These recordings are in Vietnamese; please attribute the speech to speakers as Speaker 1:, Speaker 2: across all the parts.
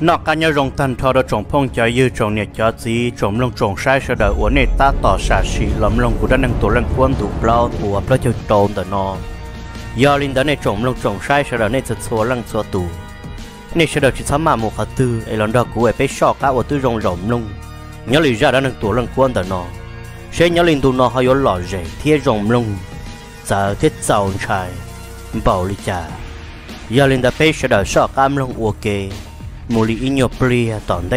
Speaker 1: nó cả nhau rồng tan thọ đó trồng phong cho dư trồng nhiệt cho gì trồng lông trồng sai sẽ đó uốn này ta tỏ xả xì lấm lông của đất năng tổ lăng quân thủ plau thủ ấp lấy cho trồng đó nó do linh đó này trồng lông trồng sai sẽ đó này sẽ xua lăng xua tù. Này sẽ đó chỉ thắm mà một hạt tư, ấy lần đó của ấy phải sọ cá ở tư rồng rồng lông. Nhớ lý ra đó năng tổ lăng quân đó nó sẽ nhớ linh tụ nó hay có lọ rễ thiết rồng lông. Giờ thiết giàu trai bảo lý cha do linh đó phải sau đó sọ cam lông ok mùi inyo pria tòn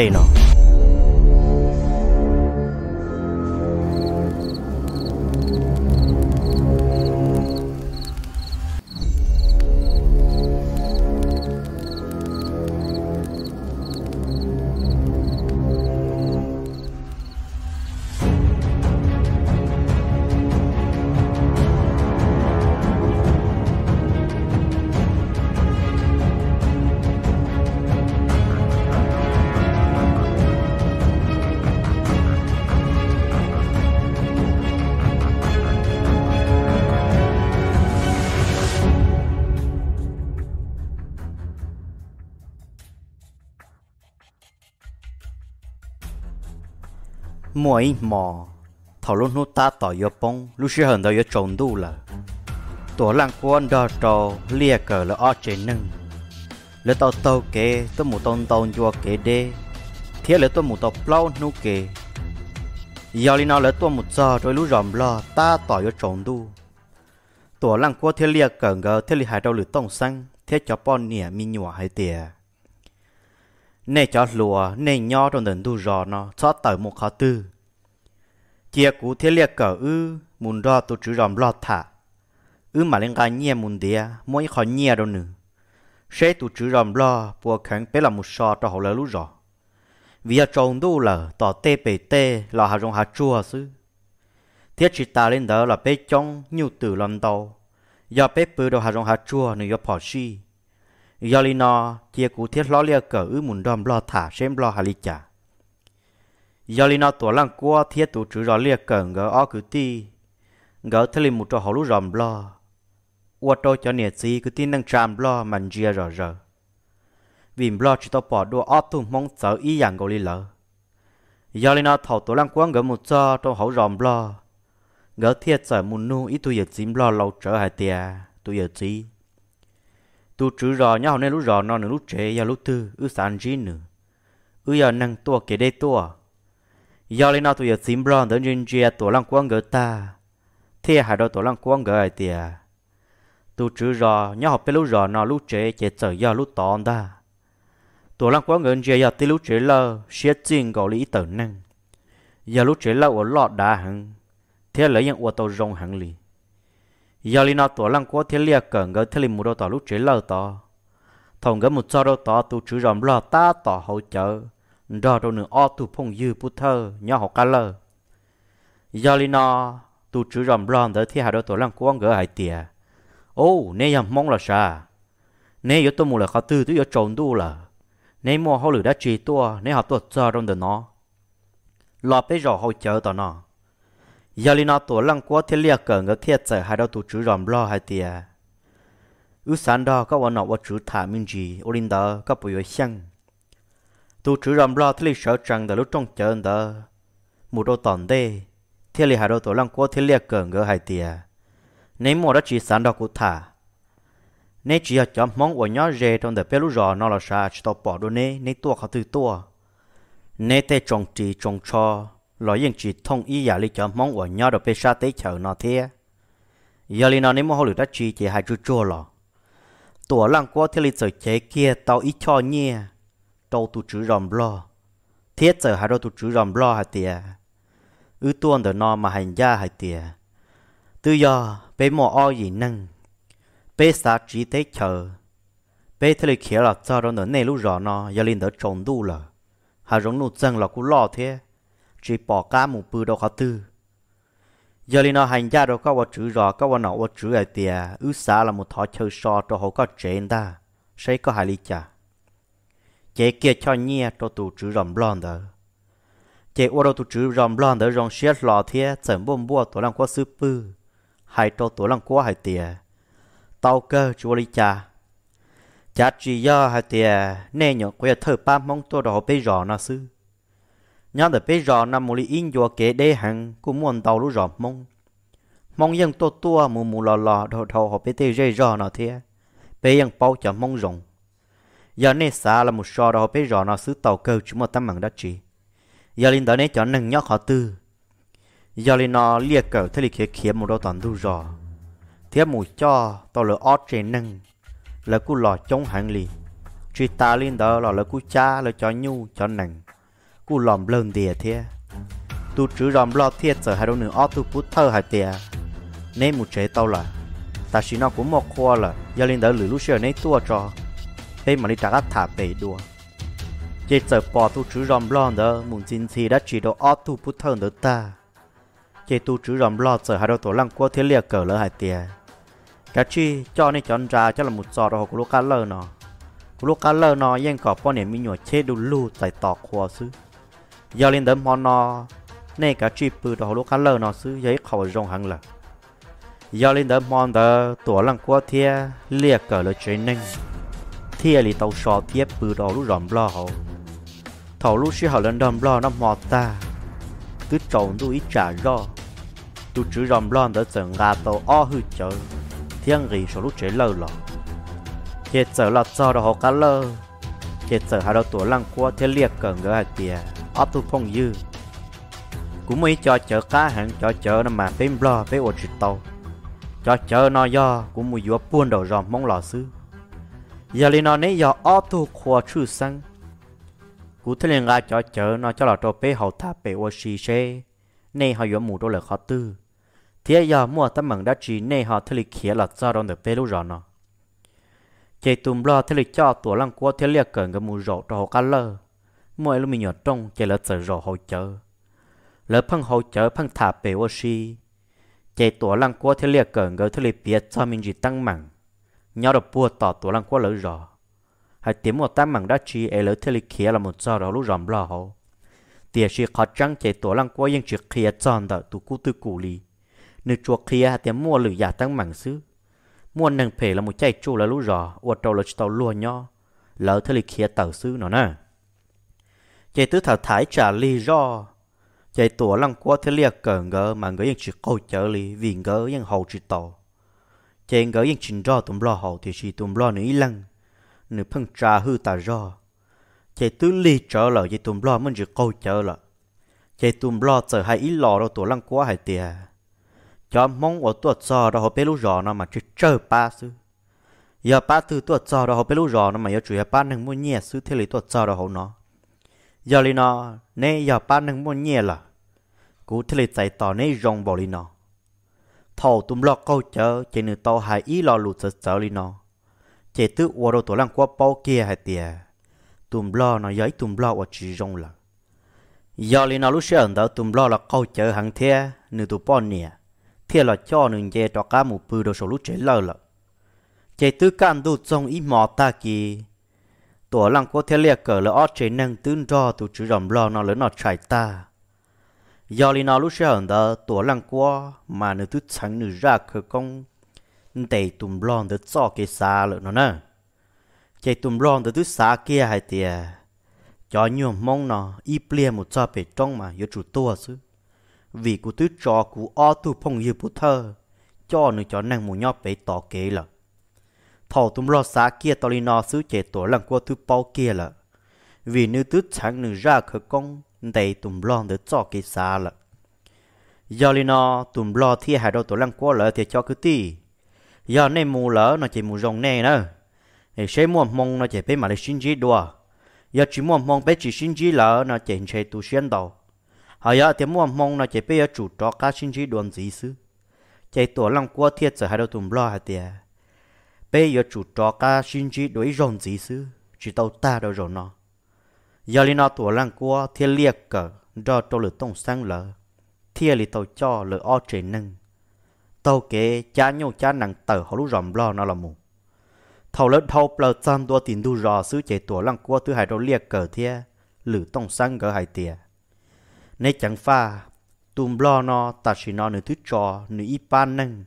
Speaker 1: muội mò thầu lúc nút ta tỏ yo bông lúc xưa hận đời yo trốn đủ là. Tổ lăng quan đo trò lia cờ là ở trên nâng. Lỡ tao tao kê tao mù tao tao cho kê đê. Thế lỡ tao mù tao plau nu kê. Giờ li nó lỡ tao mù giờ rồi lúc rầm lo, ta tỏ yo trốn đủ tổ lăng quan thế lia cờ ngờ thế li hải đâu lử tông xăng thế cho bọn nè mi nhỏ hay tiề nè cho lùa, nè nho trong đền đủ rò nó, cho tới một khó tư chia cú thế liệt cờ ư muốn đo tôi chữ làm lo thả. Ư mà lên cái nhẹ muốn đĩa, mỗi khó nhẹ đâu nữa sẽ tôi chữ làm lo buộc kháng bé là một sọ cho họ lỡ lú rõ vì ở trong đu là tỏ tê bể tê là hà rong hà chua sư thiết chỉ ta lên đó là bé trong nhiều từ lần đầu do bé bự đồ hà rong hà chua nữa do bỏ xi do li nó chia cụ thiết lo lia cờ ư muốn đom lo thả xem lo hà li chả giờ li nó tổ lăng qua thiết tụ chữ rõ liệt cờ gỡ ó cứ ti gỡ thế li một trò hậu lú ròm lo qua tôi cho nhiệt gì cứ tin năng tràm lo mình chia rõ rõ vì lo chỉ tao bỏ đồ ó tu mong sợ ý dạng gọi li lỡ giờ li nó thầu tổ lăng qua gỡ một cho trong hậu ròm lo gỡ thiết sợ muốn nu ít tu giờ chìm lo lâu trở hai tia tu giờ gì. tu chữ rõ nhau nên lúc rõ nó nữa lúc trẻ giờ lúc tư ư sản gì nữa ư giờ năng tua kế đây tua giờ lên nào tụi giờ sim bron đến trên chia tổ lăng quang gỡ ta thế hai đôi tổ lăng quang gỡ ai tiề tụ chữ rò nhớ học biết lúc rò nó lúc trẻ trẻ trở giờ lúc to ta tổ lăng quang gỡ chia giờ tí lúc trẻ lơ xét chính gọi lý tử năng giờ lúc trẻ lơ ở lọt đá hằng thế lấy những ô tô rong hằng lì giờ lên nào tổ lăng quan thế lia cẩn gỡ thế li mua đồ tổ lúc chế lơ to, thòng gỡ một cho đồ tổ tụ chữ rò lo ta tổ hỗ trợ đó đồ nữa o tu phong dư bút thơ nhỏ học cá lơ giờ li nó tu chữ rầm lo đỡ thế hà đồ tổ lăng quá gỡ hai tiề ô nè yam mong là sao nè yếu tôi mua là khó tư tôi yếu trộn đu là nè mua hậu lửa đã chỉ tua nè học tuột cho trong đời nó lọp bây giờ hậu trợ tỏ nó giờ li nó tổ lăng quá thế liệt cờ ngỡ thiết giờ hai đầu tổ chữ ròm lo hai tia ưu sản đó cóวันnọว่าchữ thả minh gì ô linh đó có bùi xăng tu chữ rầm lo thì sợ rằng đó lúc trong chờ đó một đôi tòn đê thì li hà đôi tổ lăng quá thì li cờ ngỡ hai tia nếu mua đó chỉ sản đó cũng thả. Nếu chỉ ở chấm mong của nhỏ rề trong đời bé lúc rò nó là sa chỉ tao bỏ đồ nế nế tua khó từ tua. Nế thế trồng trì, trồng cho lo yên chỉ thông ý giả li chấm mong của nhỏ đồ bé sa tế chờ nó thế. Giờ li nó nếu mua hồ lửa đó chỉ chỉ hai chú chua lọ tổ lăng quá thì li sợ chế kia tao ít cho nhia tao tụ chữ ròm lo thiết giờ hai đôi tụ chữ ròm lo hai tiề ư tuôn được no mà hành gia hai tiề tư do bé mò o gì năng. Bé xa chỉ tế chờ bé thế lời kia là cho đó nở này lúc rõ nó giờ lên đỡ trồng đu lờ. Hà giống nụ chân là cú lo thế. Chỉ bỏ cá mù bự đâu khó tư. Giờ lên nó hành gia đâu có vật chữ rõ có vật nọ vật chữ ai tiề ư xa là một thọ chơi so cho họ có chuyện ta sẽ có hai lý chả chế kia cho nhẹ cho tụ chữ rầm lon đó chế ô đâu tụ chữ rầm lon đó rong xiết lò thế chẩn bom bùa tổ lăng quá sư bư hai cho tổ lăng quá hai tìa. Tao cơ, chúa lý cha. Cha chỉ do hai tìa, nè nhỏ quê thơ ba mong tôi đó bây giờ nó sư. Nhớ được bây giờ nó lì in vô kế đê hàng cũng muốn tàu lũ rõ mong mong dân tôi tua mù mù lò lò đầu đầu họ bây tê rơi rõ nó thế bây dân bao cho mong rồng giờ nè xa là một sò đó bây giờ nó xứ tàu cơ chúng một tấm bằng đất chỉ giờ linh đó nè cho nâng nhóc họ tư. Giờ linh nó liệt cờ thế lịch khía khía một đôi toàn du rõ thế mù cho tàu lửa ót trên nâng là cú lò chống hàng lì. Truy ta lên đó là là cú cha là cho nhu, cho nâng cú lòm lơn đìa thế tu chữ lòm lo thiệt giờ hai đôi nữa ót tu bút thơ hai tia nên một chế tàu là ta chỉ nó cũng một khoa là giờ lên đó lử lúc xưa nấy tua cho thế mà đi trả thả bể đùa. Chế giờ bỏ tu chữ lòm lo đó muốn chính thì đã chỉ đồ ó tu bút thân nữa ta. Chế tu chữ lòm lo giờ hai đứa tổ lăng qua thế liệt cờ lỡ hai tia. Cả chi cho nên chọn ra cho là một trò rồi của lúc cá lơ nó của lúc cá lơ nó yên cọp bao nhiêu mi nhồi chế đủ lu tại tỏ khoa sư giờ lên đấm món nó nên cả chi bự đồ lúc cá lơ nó sư giấy khẩu rong hàng là giờ lên đấm món đó tổ lăng qua thế liệt cờ lỡ chế ninh thia li tàu sò tiếp bự đó lúc rầm lo hậu. Thầu lúc xí họ lên đầm lo, nó mò ta. Cứ trộn đuôi trả do tu chữ rầm lo đó chẳng gà tàu o hư chơi thiên rì số lúc chế lơ lọ chế sợ là cho đó họ cá lơ. Chế sợ hai đầu tuổi lăng qua, thế liệt cờ ngỡ hạt tia áp tu phong dư. Cũng mới cho chợ cá hàng cho chợ nó mà phim lo bên ô chịu tàu. Cho chợ nó do, cũng mới vừa buôn đầu ròm mong lò sư giờ li nó nấy giờ áp thu khoa chữ sang cú thế liền ra cho chợ nó cho là cho bé hậu tháp bé ô xì xe nay họ vừa mù đôi là khó tư thế giờ mua tấm bằng đã chỉ nay họ thế lịch khía là do đón được bé lúc rồi nó chạy tùm lo thế lịch cho tổ lăng qua thế liệt cẩn cái mù rổ cho họ cá lơ mỗi lúc mình nhỏ trong chạy là sợ rổ hậu chờ lỡ phăng hậu chờ phăng thả bé ô xì chạy tổ lăng qua thế liệt cẩn cái thế lịch biết cho mình chỉ tăng mặn nhau đập bùa tỏ tổ lăng quá lỡ rõ hay tiếng một tấm mảng đã chi ấy lỡ thế lịch khía là một cho đó lúc rầm lo hậu tiệt sĩ khó trăng chạy tổ lăng quá yên chỉ khía chọn đợi tụ cú tư cụ li nữ chuột kia thì mua lử giả tăng mảng xứ. Mua nâng phê là một chạy chu là lú rõ uất trâu là tàu lùa nho. Lỡ thế lịch kia tàu xứ nó nè. Chạy tứ thảo thái trả lý do chạy tổ lăng quá thế liệt cờ ngờ mà ngỡ yên chỉ câu chở lý vì ngỡ yên hầu chỉ tàu chạy ngờ yên chính rõ tùm lo hậu thì chỉ tùm lo nữ lăng. Nữ phân trà hư tà rõ chạy tứ ly trở lại chạy tùm lo mình chỉ câu trở lại chạy tùm lo trở hai ý lò đâu tổ lăng quá hai tiền cho mong ở tuột cho đó họ biết lúc rõ nó mà chỉ chơi ba sư giờ ba từ tuột cho đó họ biết lúc rõ nó mà giờ chủ yếu ba nâng mua nhẹ sư thế lý tuột cho đó họ nó. Giờ lý nó nè giờ ba nâng mua nhẹ là cú thế lý chạy tỏ nè rong bỏ lý nó thầu tụm lo câu chớ chế nửa tàu hai ý lo lụt sợ sợ lì nó chế tư ua đồ tổ lăng qua bao kia hai tiề tụm lo nó giấy tụm lo ở chỉ rong là giờ lì nó lúc xe ẩn đó tụm lo là câu chớ hàng thế nửa tù bò nìa. Thiệt là cho nên dê cho cá mù bư đồ sổ lúc chế lờ lợ chế tư can đủ trong ý mò ta kì. Tổ lăng qua thể liệt cờ là ở chế năng tương đo tù chữ rầm lo nó lớn nó chạy ta giờ li nó lúc sẽ hẳn đó tổ lăng qua mà nữ thứ chẳng nữ ra khờ công để tùm lon để cho cái xa lợ nó nè chạy tùm lon để thứ xa kia hay tiề cho nhiều mong nó y plia một cho bể trong mà yếu chủ tua xứ vì cụ tứ cho cụ o tu phong như bút thơ. Cho nữ cho nàng mù nhóc bể tỏ kế là thầu tùm lo xa kia tò li nó xứ chạy tổ lăng qua thứ bao kia là vì nữ thứ chẳng nữ ra khờ công đầy tùm lo để cho cái xa là giờ li nó tùm lo thì hai đôi tổ lăng quá lỡ thì cho cứ ti giờ này mù lỡ nó chỉ mù rồng này nữa thì sẽ mua mong nó chỉ bé mà lấy xin chỉ đùa. Giờ chỉ mua mong bé chỉ xin chỉ lỡ nó chỉ chơi tu xuyên đầu. Họ giờ thì mua mong nó chỉ bây giờ chủ trọ cá sinh chỉ đoàn gì xứ. Chạy tổ lăng quá thiết giờ hai đầu tùm lo hai tiề bây giờ chủ trọ ca sinh chỉ đối rồng gì xứ. Chỉ tàu ta đâu rồi nó giờ li nó tuổi lăng cua thiên liệt cờ do trâu lửa tông sang lỡ thiên li tàu cho lửa o trên nâng. Tàu kế cha nhau cha nặng tờ họ lúc ròm lo nó là mù. Thầu lớn thầu bờ chân đua tiền đu rò xứ chạy tuổi lăng cua thứ hai đầu liệt cờ thiên lửa tông sang gỡ hai tiề nay chẳng pha, tùm lo nó ta chỉ nó nửa thứ trò nửa y pan nâng.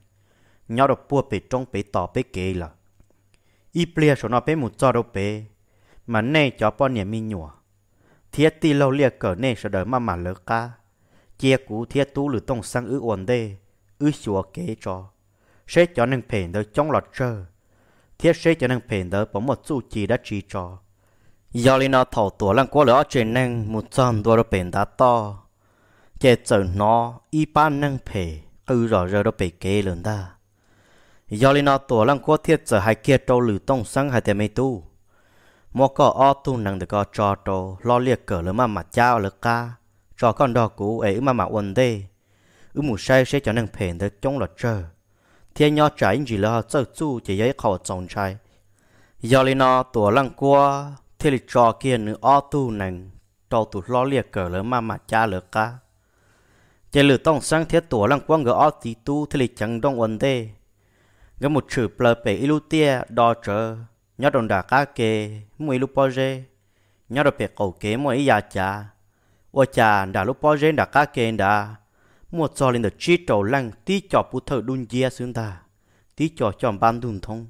Speaker 1: Nhau được bua bể trong bể tỏ bể kế là y plia số nó bể một cho đâu bể, mà nay cho bọn nhà mi nhua thiết ti lâu liệt cỡ nay sẽ đợi mà mà lỡ ca. Chia cú thiết tú lử tông sang ư ổn đê, ư chùa kế cho. Sẽ cho nên phèn đỡ trong lọt trơ. Thiết sẽ cho nên phèn đỡ bỏ một chú chỉ đã chỉ cho giờ li nó thầu tổ lăng quá lỡ trên năng một trăm đô đâu bền đã to. Chế chờ nó, y ban năng phê ư rõ rơ đâu bề kế lớn ta giờ li nó tuổi lăng quá thiết giờ hai kia trâu lử tông sang hai tiền mấy tu mua có o tu năng được có cho trò lo liệt cỡ lớn mà mặt chao lực ca. Cho con đò cũ ấy mà mà ổn đê ư mù say sẽ cho năng phèn được trong lọt trời, thiên nho trái gì là chơi chú chỉ giấy khẩu trồng trái giờ li nó tuổi lăng qua thế là cho kia nữ o tu nằng trò tu lo liệt cỡ lớn mà mà cha lực ca. Chỉ lử tông sang thiết tuổi lăng quang gỡ o tí tu thế là chẳng đông vấn đê gỡ một chữ plơ bể ilu tia đo trở nhớ đồng đà cá kê mùi lúc po rê nhớ đồng bè cầu kế mùi ý cha. Ô cha đà lúc po rê đà cá kê đà một cho lên được chi trầu lăng tí cho bút thơ đun dìa xương ta tí cho cho ban đun thông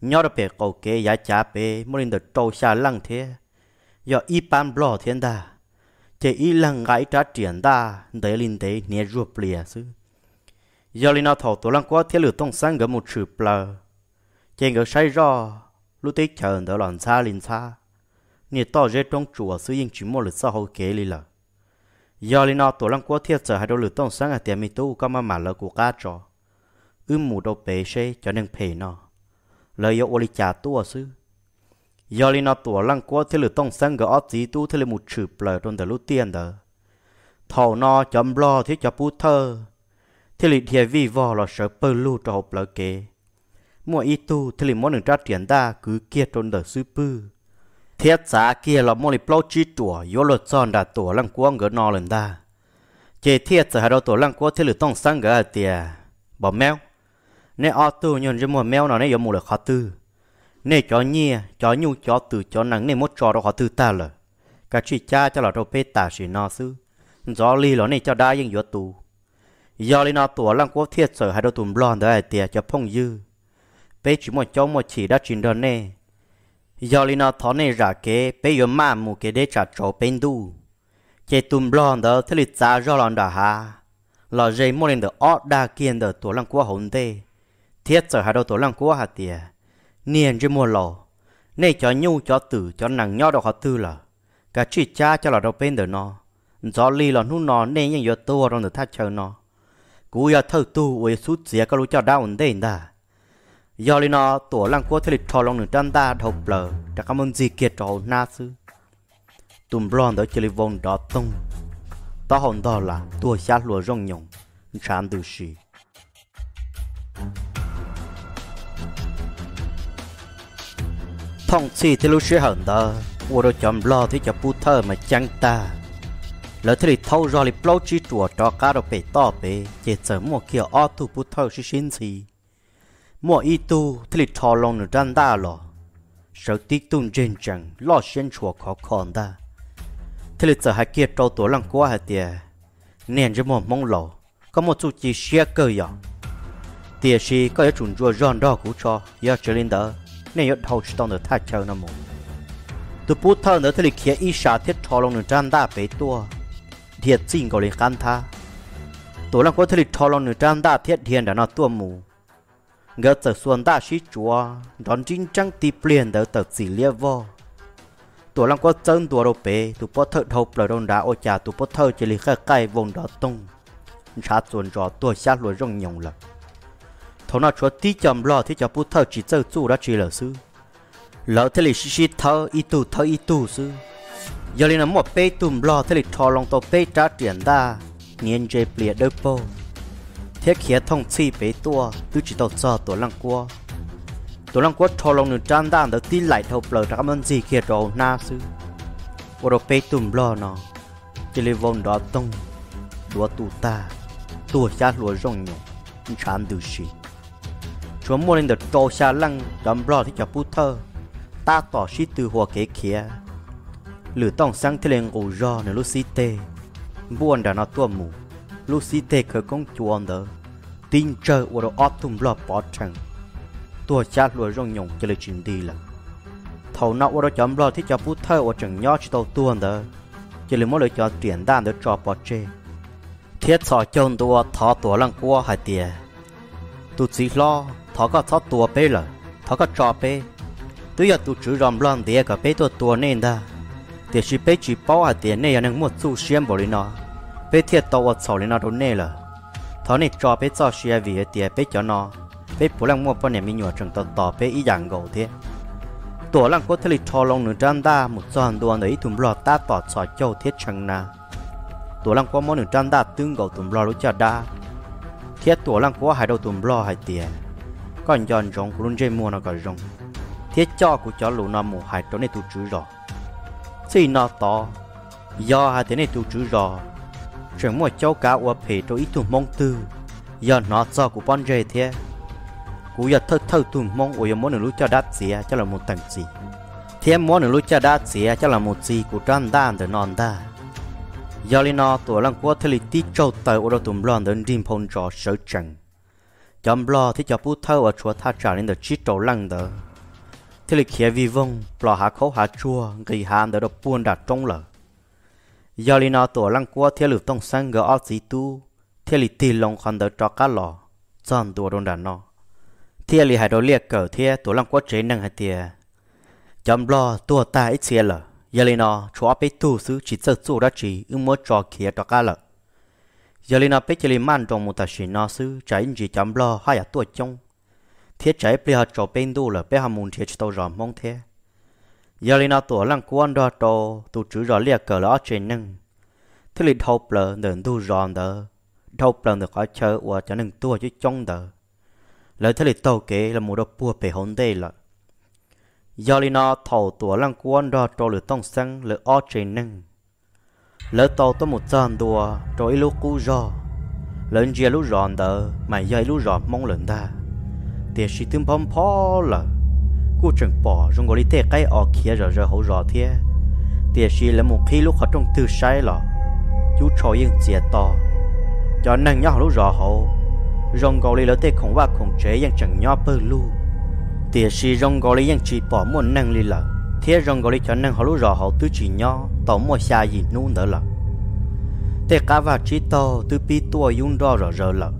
Speaker 1: nhớ được bè cầu kế giá cha bè mua lên được trâu xa lăng thế giờ y ban bò thiên đa chỉ y lăng gái trả tiền đa để linh đấy nhẹ ruột bìa sư giờ linh nào thầu tổ lăng quá thế lửa tông sang gỡ một chữ bờ chỉ gỡ say rõ lúc tết chờ đỡ lòn xa linh xa nhiệt to rét trong chùa sư yên chỉ một lượt sau hậu kế lì là giờ linh nọ tổ lăng quá thiết giờ hai đôi lửa tông sáng ở tiệm mi tu có mà mà lỡ của cá trò. Ưm mù đâu bể xe cho nên phê nọ, lời yêu oli trả tua sư giờ li nọ tổ lăng quá thế lửa tông sáng gỡ ót gì tu thế là một chữ bờ trong tờ lúc tiền đó thầu nọ chấm lo thiết cho bút thơ. Thiết là thiệt vi vò là sợ bơ lu cho hộp lỡ kế mua ít tu thì lì món đường tra tiền ta, cứ kia trôn đỡ sư pư. Thiết giá kia là món lì plau chi tủa, yếu lột son đã tổ lăng quá gỡ nò lần ta. Chế thiết giờ hai đầu tủa lăng quá thì lì tông sang gỡ à tiền bỏ mèo. Nè ở tu nhon cho mua mèo nào nè giống một được khó tư. Nè chó nhia, chó nhu, chó từ chó nắng, nè một chó đó khó tư ta lờ. Cả chị cha cho là đâu pê tả chỉ nó sư gió lì nó nè cho đa yên yếu tu do lì nó tuổi lăng quốc thiết sở hai đôi tùm blond đó à tiệt cho phong dư bây chỉ một chỗ một chỉ đã chuyển đơn nè. Giờ li nó thọ nè ra kế bây giờ mà mù kế để trả chỗ bên du chế tùm lon đó thế lịch giá do lon đã ha lò dây mua lên được ót đa kiên được tổ lăng quốc hồn tê thiết sở hai đâu tổ lăng của hạt tìa. Niên trên mua lò. Nay cho nhu cho tử cho nàng nhau đâu họ tư là cả chị cha cho là đâu bên đó nó. Gió ly là nu nó nên những giờ tố trong được thắt chờ nó. Cú giờ thâu tu với sút dìa có lũ cho đau ổn định đã do li nó tổ lăng của thế lịch thò lòng nửa trăm ta đầu bờ đã cảm ơn gì kia trò na sư. Tùm blond đó chỉ vòng đó tung tao hồn đó là tua xa lúa rong nhộng chán từ gì thông chi thì lúc sẽ hận đó tôi đã chọn lo thì cho bút thơ mà chăng ta. Lỡ thì thâu rồi thì bao chi chùa cho cá đồ bể to bể chỉ sớm mua kia ô thu bút thơ sẽ xin gì mua y tu thì thò lòng nữa đan đa lo sợ tích tung trên chẳng lo xuyên chùa khó khăn ta thì giờ hai kia trâu tổ lăng quá hả tiề nên cho một mong lò, có một chút chi xe cơ ya tiề si có cái chuẩn chùa giòn đó cũng cho ya trở lên đó nên yết hậu chỉ tông được thay chờ nó một từ bút thơ nữa thì kia ít sa thiết thò lòng được trang đa bể tua. Thiệt chính có lịch khăn tha. Tổ lăng có thể thò lòng được trang đa thiết thiền đã nó tua mù. Ngỡ giờ xuân đa sĩ chúa đón chính trăng tì pliền đỡ tờ gì lia vô tổ lăng có chân tổ đồ bể tụ bút thơ thâu lời đông đá ô trà tụ bút thơ chỉ lịch khai cay vùng đó tung sát xuân rõ tua sát lùi rong nhồng lập thầu nào chúa tí chậm lo thì cho bút thơ chỉ chơi chủ đã chỉ là sư lỡ thế là xí xí thơ y tu thơ y tu sư giờ lên nằm một bê tùm lo thế là thò lòng tàu bê trả tiền đa nhiên dễ bịa đôi bông thiết khía thông chi bế tua tu chỉ đầu cho tổ lăng qua tổ lăng qua thò lòng nửa trang đàn được tin lại thầu bờ ra cảm gì kia rồi na sư. Ô đồ bế tùm lo nó, chỉ lấy vòng đó tông đua tu ta tua xa lúa rong nhung chán được gì chúa mua lên được trâu xa lăng đâm lo thì cho bút thơ, ta tỏ sĩ từ hòa kế kia lửa tông sang thế lên ủ rò nửa lúc xí tê, buồn đã nó tua mù lúc tê khởi công chuồn đó. Tin chơi ở đồ ót thùng lọ bỏ chẳng tua chát lùa rong nhộng cho lời chuyện đi là thầu nọ ở đồ chấm lọ thì cho phút thơ ở chẳng nhỏ cho tàu tuôn đó. Cho lời mỗi lời cho tiền đàn để cho bỏ chê thiết sọ chôn tua thọ tua lăng qua hai tìa. Tu chỉ lo thọ có thọ tua bê là thọ có trò bê tôi giờ tu chữ rầm lon địa cả bê tua tua nên da để chỉ bê chỉ bao hai tiền này năng một tu xiêm bỏ đi nó bé thiệt tàu ở sau lên nó đâu nè là thằng này cho bé cho xe vì tiệt bé cho nó. Bé bố lăng mua bao nhiêu mi nhựa trồng tàu tàu bé ý dạng gầu thế. Tổ lăng có thể lịch cho lòng nửa trăm đa, một số hàng đồ ấy thùng lọ ta tỏ sỏi châu thiết chẳng na tổ lăng có món nửa trăm đa tương gầu thùng lọ lối chả đa. Thiết tổ lăng có hai đầu thùng lọ hai tiền còn dọn rong của luôn dây mua nó cả rong thiết cho của chó lũ nó một hai chỗ này tụ chữ rõ xin nó to. Do hai thế này tụ chữ rõ chuyển một châu cá của phê cho ít tùm mông tư. Giờ nó cho của bọn rề thế. Cú giờ thơ thơ tùm mông ủa giờ muốn lúc cho đáp gì cho là một tầng gì thế muốn lúc cho đáp gì cho là một gì của trang đan để non ta giờ lên nó tuổi lăng qua thời tí châu tàu ủa tùm lon đến đêm phong trò sở chẳng chấm lo thì cho bút thơ ở chùa tha trả lên được chít trầu lăng đó thế lịch khía vi vong lò hạ khấu hạ chua, gây hạ để đập buôn đặt trong lở giờ li nó tuổi lăng qua theo lục tông sang gỡ ở gì tu theo lịch tì lòng khăn đỡ cho cá lò chọn tuổi đông đàn nó thiên lịch hải đồ liệt cờ thiên tổ lăng quát chế năng hai tia chấm lo tổ ta ít xe lờ giờ li nó chúa bé tu sư chỉ sợ chủ đã chỉ ưng mua trò kia trò cá lợ. giờ li nó bé chỉ li man trong một ta sản nó sư trái chỉ chấm lo hai à tua trong thiết trái bây hạt trò bên tu là bé hàm muốn thiết tàu ròm mong thế giờ lên nó tổ lăng quan đo trò tu chữ rõ liệt cờ lõ trên nâng. Thế lịch thâu lờ nền tu ròm đờ thâu lờ được khỏi chờ và cho nâng tua chứ trong đờ lời thế lịch tàu kế là một đôi bùa bể hồn đây là giờ lên nó thầu tổ lăng quan đo cho lửa tông xăng, lửa ở trên nâng. Lỡ tàu tôi một gian đùa rồi lúc cú do lớn chia lúc ròn đờ mà dây lúc ròn mong lần ta tiếc sĩ tương bom phó là cô chẳng bỏ trong gọi lý tê cái ở kia rồi rồi hậu rõ thế. Để sĩ là một khi lúc họ trong tư sai là chú cho yên chia to. Cho nên nhau lúc rõ hậu rong gọi li lỡ tê không va không chế yang chẳng nhỏ bơ lu. Tiệt si rong gọi li yang chỉ bỏ muốn năng li lợ, thế rong gọi li cho năng họ lu rõ họ tứ chỉ nhỏ tàu mua xa gì nu nữa lợ. Tê cá va trí to, tứ pi tua yun đo rõ rõ lợ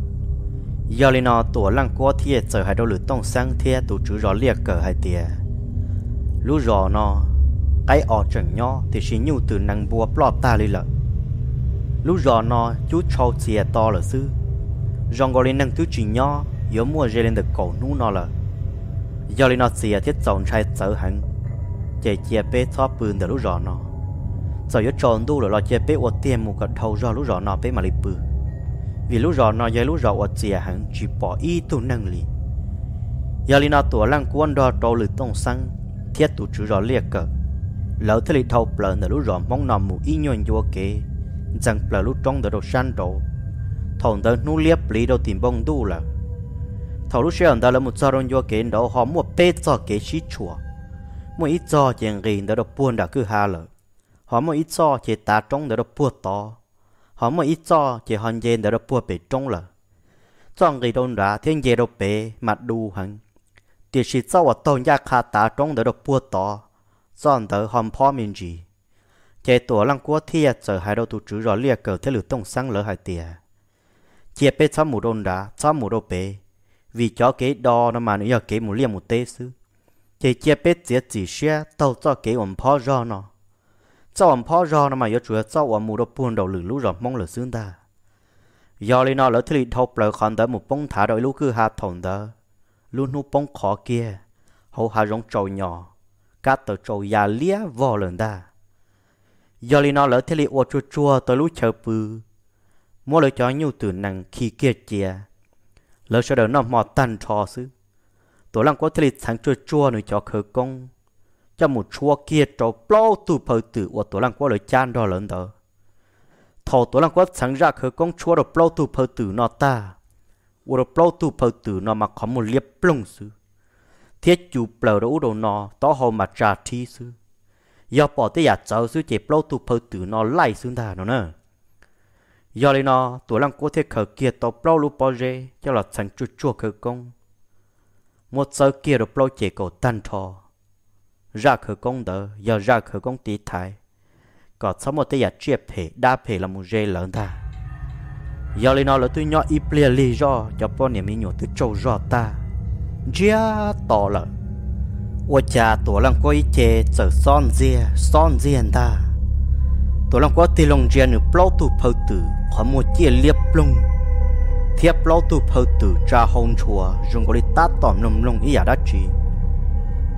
Speaker 1: giờ lên nó tua lăng qua thiệt trở hai đâu lửa tông sang thiệt tổ chữ rõ liệt cờ hai tiệt lũ rõ nó cái ở chẳng nhỏ thì chỉ nhu từ năng bùa plot ta lên lợ. Lũ rõ nó chú trâu chia to là sư rong gọi lên năng thứ chuyện nhỏ yếu mua dây lên được cổ nú nó là giờ lên nó chia thiết dòng trai trở hẳn chạy chia bê thoa bươn từ lũ rõ nó giờ yếu tròn đu là lo chia bê ô tiền một cái thầu rõ lũ rõ nó bê mà lì bư vì lúc rõ nó dây lúc rõ ở chìa hẳn, chỉ bỏ ý tu năng lý. Giờ lý nó tuổi lăng quân đo trâu lử tông xăng, thiết tu chữ rõ liệt cờ. Lỡ thế lý thâu bờ nở lúc rõ mong nằm mù ý nhon vô kế rằng bờ lúc trong đỡ đồ san đồ thằng đó nu liếp lý đồ tìm bông đu là thầu lúc xưa đó là một sao rồi vô kiến đó họ mua bê cho kê chi chùa. Mua ít cho chèn gìn đỡ được buôn đã cứ hà lợ. Họ mua ít cho chế ta trong đỡ được buôn to họ mới ít cho chỉ hòn dê đã được bùa bể trong lợ trong người đông đã thiên dê đâu bể mặt đu hẳn thì chỉ cho ở tôn gia khá tá trong đã được bùa to trong đó hòn phó mình gì chế tổ lăng quốc thiệt giờ hai đầu tụ chữ rõ liệt cờ thế lửa tông sang lỡ hai tiền chia bê cho mù đồn đã cho mù đô bể vì cho cái đo nó mà nó cái mù liềm một tê sư thì chia bê chia chỉ xe tàu cho cái ổn phó do nó cháu ông phó do nó mà yo chúa cháu ông một đồ buồn đầu lử lũ rồi, mong lửa xương ta. Do lý nó lỡ thì thâu bờ khăn đỡ một bông thả đôi lũ cứ hạ thòng đó luôn hút bông khó kia. Hậu hạ rong trâu nhỏ. Cá tờ trâu già lia vò lần ta. Do lý nó lỡ thì ô chua chua tới lũ chờ bư mua lời cho nhiều từ năng khi kia chia lỡ sau đó nó mò tan trò xứ. Tổ lăng có thể sáng chua chua nữa cho khởi công cho một chua kia trò bao tu phơi tử của tổ lăng quá lời chan đó lớn đó thọ tổ lăng quá sáng ra khởi công chua đồ bao tu phơi tử nó ta của đồ bao tu phơi tử nó mà có một liếp plong sư thiết chủ bờ đồ đồ nó, tỏ hồ mà trả thi sư. do bỏ tới nhà cháu sư chỉ bao tu phơi tử nó lại xứ ta nó nè. giờ lấy nó tuổi lăng quá thiết khởi kia tàu bao lu bao dê cho là thành chua chua khởi công một sớ kia đồ bao chế cổ tan thọ ra khởi công đỡ giờ ra khởi công tí thái có sáu một tay chia phê đa phê là một dây lớn ta. Giờ lý nó là tôi nhỏ y lìa lý do cho bọn niệm nhỏ tôi châu rõ ta. Chia tỏ lợ ô cha tổ lăng có ý chế trở son dìa son dìa ta. Tổ lăng có tì lông dìa nửa plau tu phâu tử khó một chia liếp lông thiếp plau tu phâu tử cha hôn chùa dùng có đi tát tỏm lông lông ý giả đá trì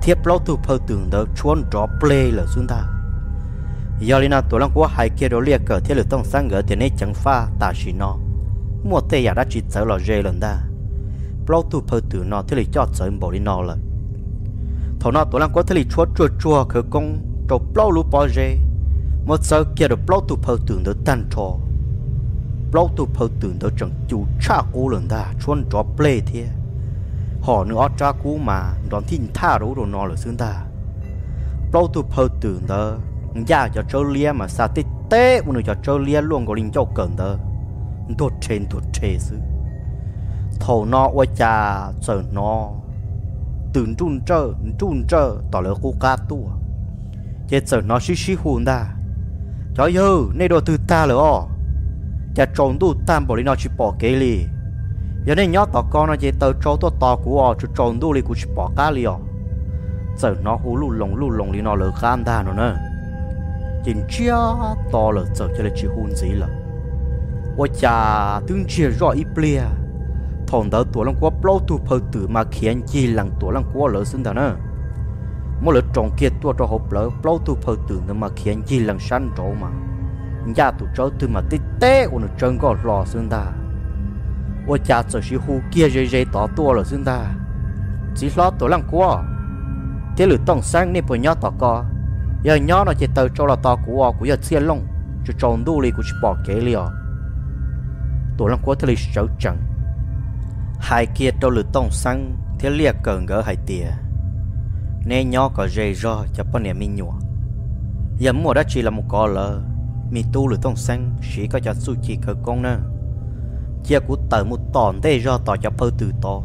Speaker 1: thiếp lâu tu phơ tưởng đó chuan đó play là xuân ta giờ lên tổ lăng của hai kia đó liệt cờ thiết lực tông sáng ngỡ thì nên chẳng pha ta chỉ nó mua tê giả đã chỉ sợ là dê lần ta lâu tu phơ tưởng nó thiết lực cho sợ bỏ đi nó là thầu nó tổ lăng của thiết lực chua chua chua khờ công trộn lâu lũ bỏ dê một sợ kia được lâu tu phơ tưởng đó tan trò. Lâu tu phơ tưởng đó chẳng chủ cha ô lần ta chuan đó play thiệt họ nữa cha cũ mà. Đón tin tha rủ đồ nó là xương ta. Bao tu phơi từ đó ya cho châu lia mà sa tít tê một cho châu lia luôn có linh châu cần đó đột trên đột trên sư thầu nó qua cha sợ nó từ trung trơ trung trơ, tỏ lỡ khu ca tu à. chết sợ nó xí xí hùn ta cho yêu nay đồ từ ta lỡ cha trốn tu tam bỏ đi nó chỉ bỏ kế li giờ nên nhớ tỏ con nó chỉ tàu trâu tàu tàu của họ chú trồn đu li của chú bỏ cá li họ giờ nó hú lù lồng lù lồng li nó lỡ khám ta nó nè. Nhìn chia to lỡ giờ cho là chỉ hôn gì là ôi cha tương chia rõ ít bia, thằng đó tuổi lăng quá bao tu phơi tử mà khiến chi lăng tuổi lăng quá lỡ xin ta nè. Mỗi lỡ tròn kia tuổi cho hộp lỡ bao tu phơi tử nữa mà khiến chi lăng săn trộn mà. Nhà tuổi cháu từ mà tít té của nó chân có lò xin ta 我家就是户kia rơi rơi tỏ tua lỡ sinh ta chỉ lo tuổi lăng quá thế lửa tông sang nên phải nhớ tỏ co giờ nhớ nó chỉ tàu cho là tàu của của giờ chia lông cho tròn đu li của chỉ bỏ kế li à tổ lăng của thế lịch sáu chẳng hai kia đâu lửa tông xăng thế liệt cờ gỡ hai tia nên nhớ có dây ro cho bọn em mình nhua giờ mua đó chỉ là một cò lờ mi tu lửa tông xăng chỉ có cho su chỉ cơ công nè chia của tờ một tòn tê do tỏ cho phơ từ to.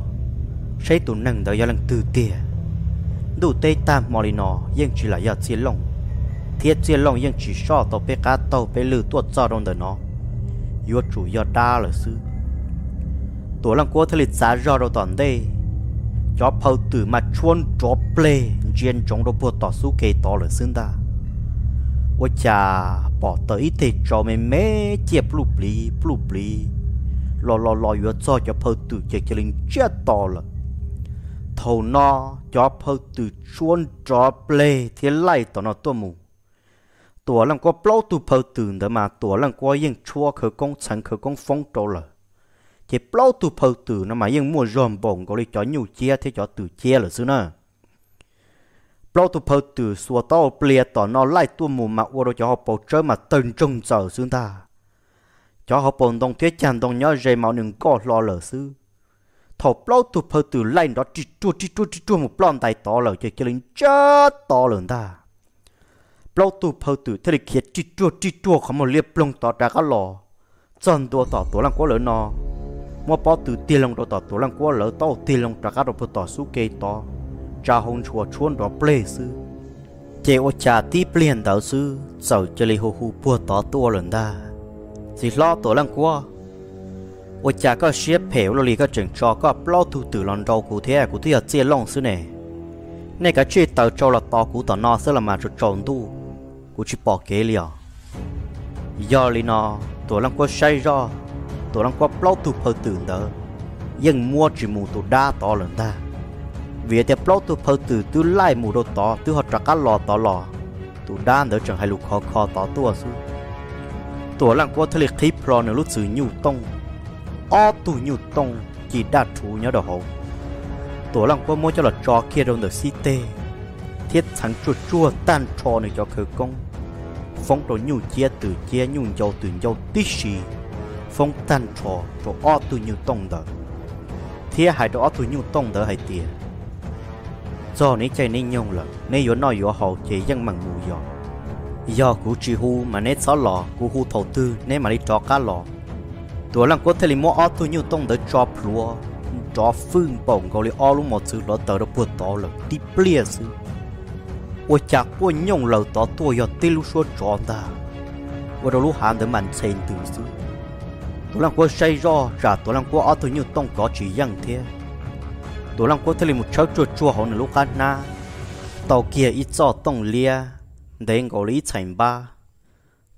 Speaker 1: Xây tù nâng đỡ do lần từ tia đủ tê tam mò lì nọ nhưng chỉ là do chia lòng. Thiết chia lòng nhưng chỉ so tàu bê cá tàu bê lư tuột cho đông đỡ nó yếu chủ do đa là sư tổ lăng cua thật lịch giá do đâu tòn tê cho phơ từ mà chuôn cho plê riêng trong đó bộ tỏ su kê to là xương ta ôi chà, bỏ tới thì cho mẹ mẹ chia blue blue blue blue lo lo lo vừa cho cho phơ tử chạy cho linh chết to là thầu nó cho phơ từ chuôn cho ple thì lại tao nó tua mù. Tua lăng có plau tu phơ từ đó mà tua lăng có yên chua khờ công chẳng khờ công phong trâu là chỉ plau tu phơ từ nó mà yên mua ròm bồng có đi cho nhiều chia thì cho từ chia là xứ nè. Plau tu phật tử xua tao ple tao nó lại tua mù mà qua cho họ bầu chơi mà tận trung giờ xứ ta cho họ bồn đông thiết chàng đông nhớ dây mạo nừng có lo lỡ sư thầu bao tụ phơ từ lại đó chỉ chua chỉ chua chỉ chua một plon tay to rồi chơi chơi lên chết to lớn ta. Bao tụ phơ từ thế thì kiệt chỉ chua chỉ chua không một liệp plong to ra cái lò. Chân đua tỏ tổ lăng quá lớn nó mua bao từ tiền lông tỏ tổ lăng quá lớn to tiền lông ra cái đồ tỏ su kê to. Cha hôn chùa chuôn đó ple sư chế ô cha tí plien đạo sư sau chơi li hồ hù bùa tỏ tua lớn ta thì lo tổ lăng qua. Ôi cha, có xếp phèo lo lì, có chừng cho có lo thu từ lần đầu cụ thế à, cụ thế à, chia long xứ này này cái chuyện tàu cho là to, cụ tàu nó sẽ là mà cho tròn tu. Cụ chỉ bỏ kế liền do lì nó tổ lăng qua say do tổ lăng qua lo thu phơi từ đó nhưng mua chỉ mù tổ đa to lần ta. Vì thế lo thu phơi từ từ lại mù đồ to từ họ trả cá lò to lò. Tổ đa đỡ chẳng hay lục khó khó to tua xuống su tổ lăng qua thề khí pro nữa lúc xử nhu tông. O tù nhu tông, chỉ đạt chủ nhớ đồ hậu. Tổ lăng qua mua cho là trò kia đâu được si tê. Thiết thắng chua chua tan trò này cho khởi công. Phong đồ nhu chia từ chia nhu dầu từ dầu tí xì. Phong tan trò trò o tù nhu tông đó thiết hai đồ o tù nhu tông đó hay tiền do này chạy nên nhung là nên yếu nói yếu hậu chỉ dân bằng mù yếu do cú chỉ hu mà nét xó lò cú hu thầu tư, nét mà đi trò cá lò. Tuổi lăng có thể là mua ô tô nhiều tông tới trò plua trò phương bổng gọi là ô luôn một sự lỡ tờ đó buồn to là đi plia sự ô chả ô nhông lỡ tỏ tuổi giờ tê lu số trò ta. Ô đó lúc hàng tới màn sen từ sự tuổi lăng có say ro ra tuổi lăng có ô tô nhiêu tông có chỉ dặn thế. Tuổi lăng có thể là một cháu chua chua hậu nữa lúc na. Tàu kia ít cho tông lia để ngồi lý chảnh ba.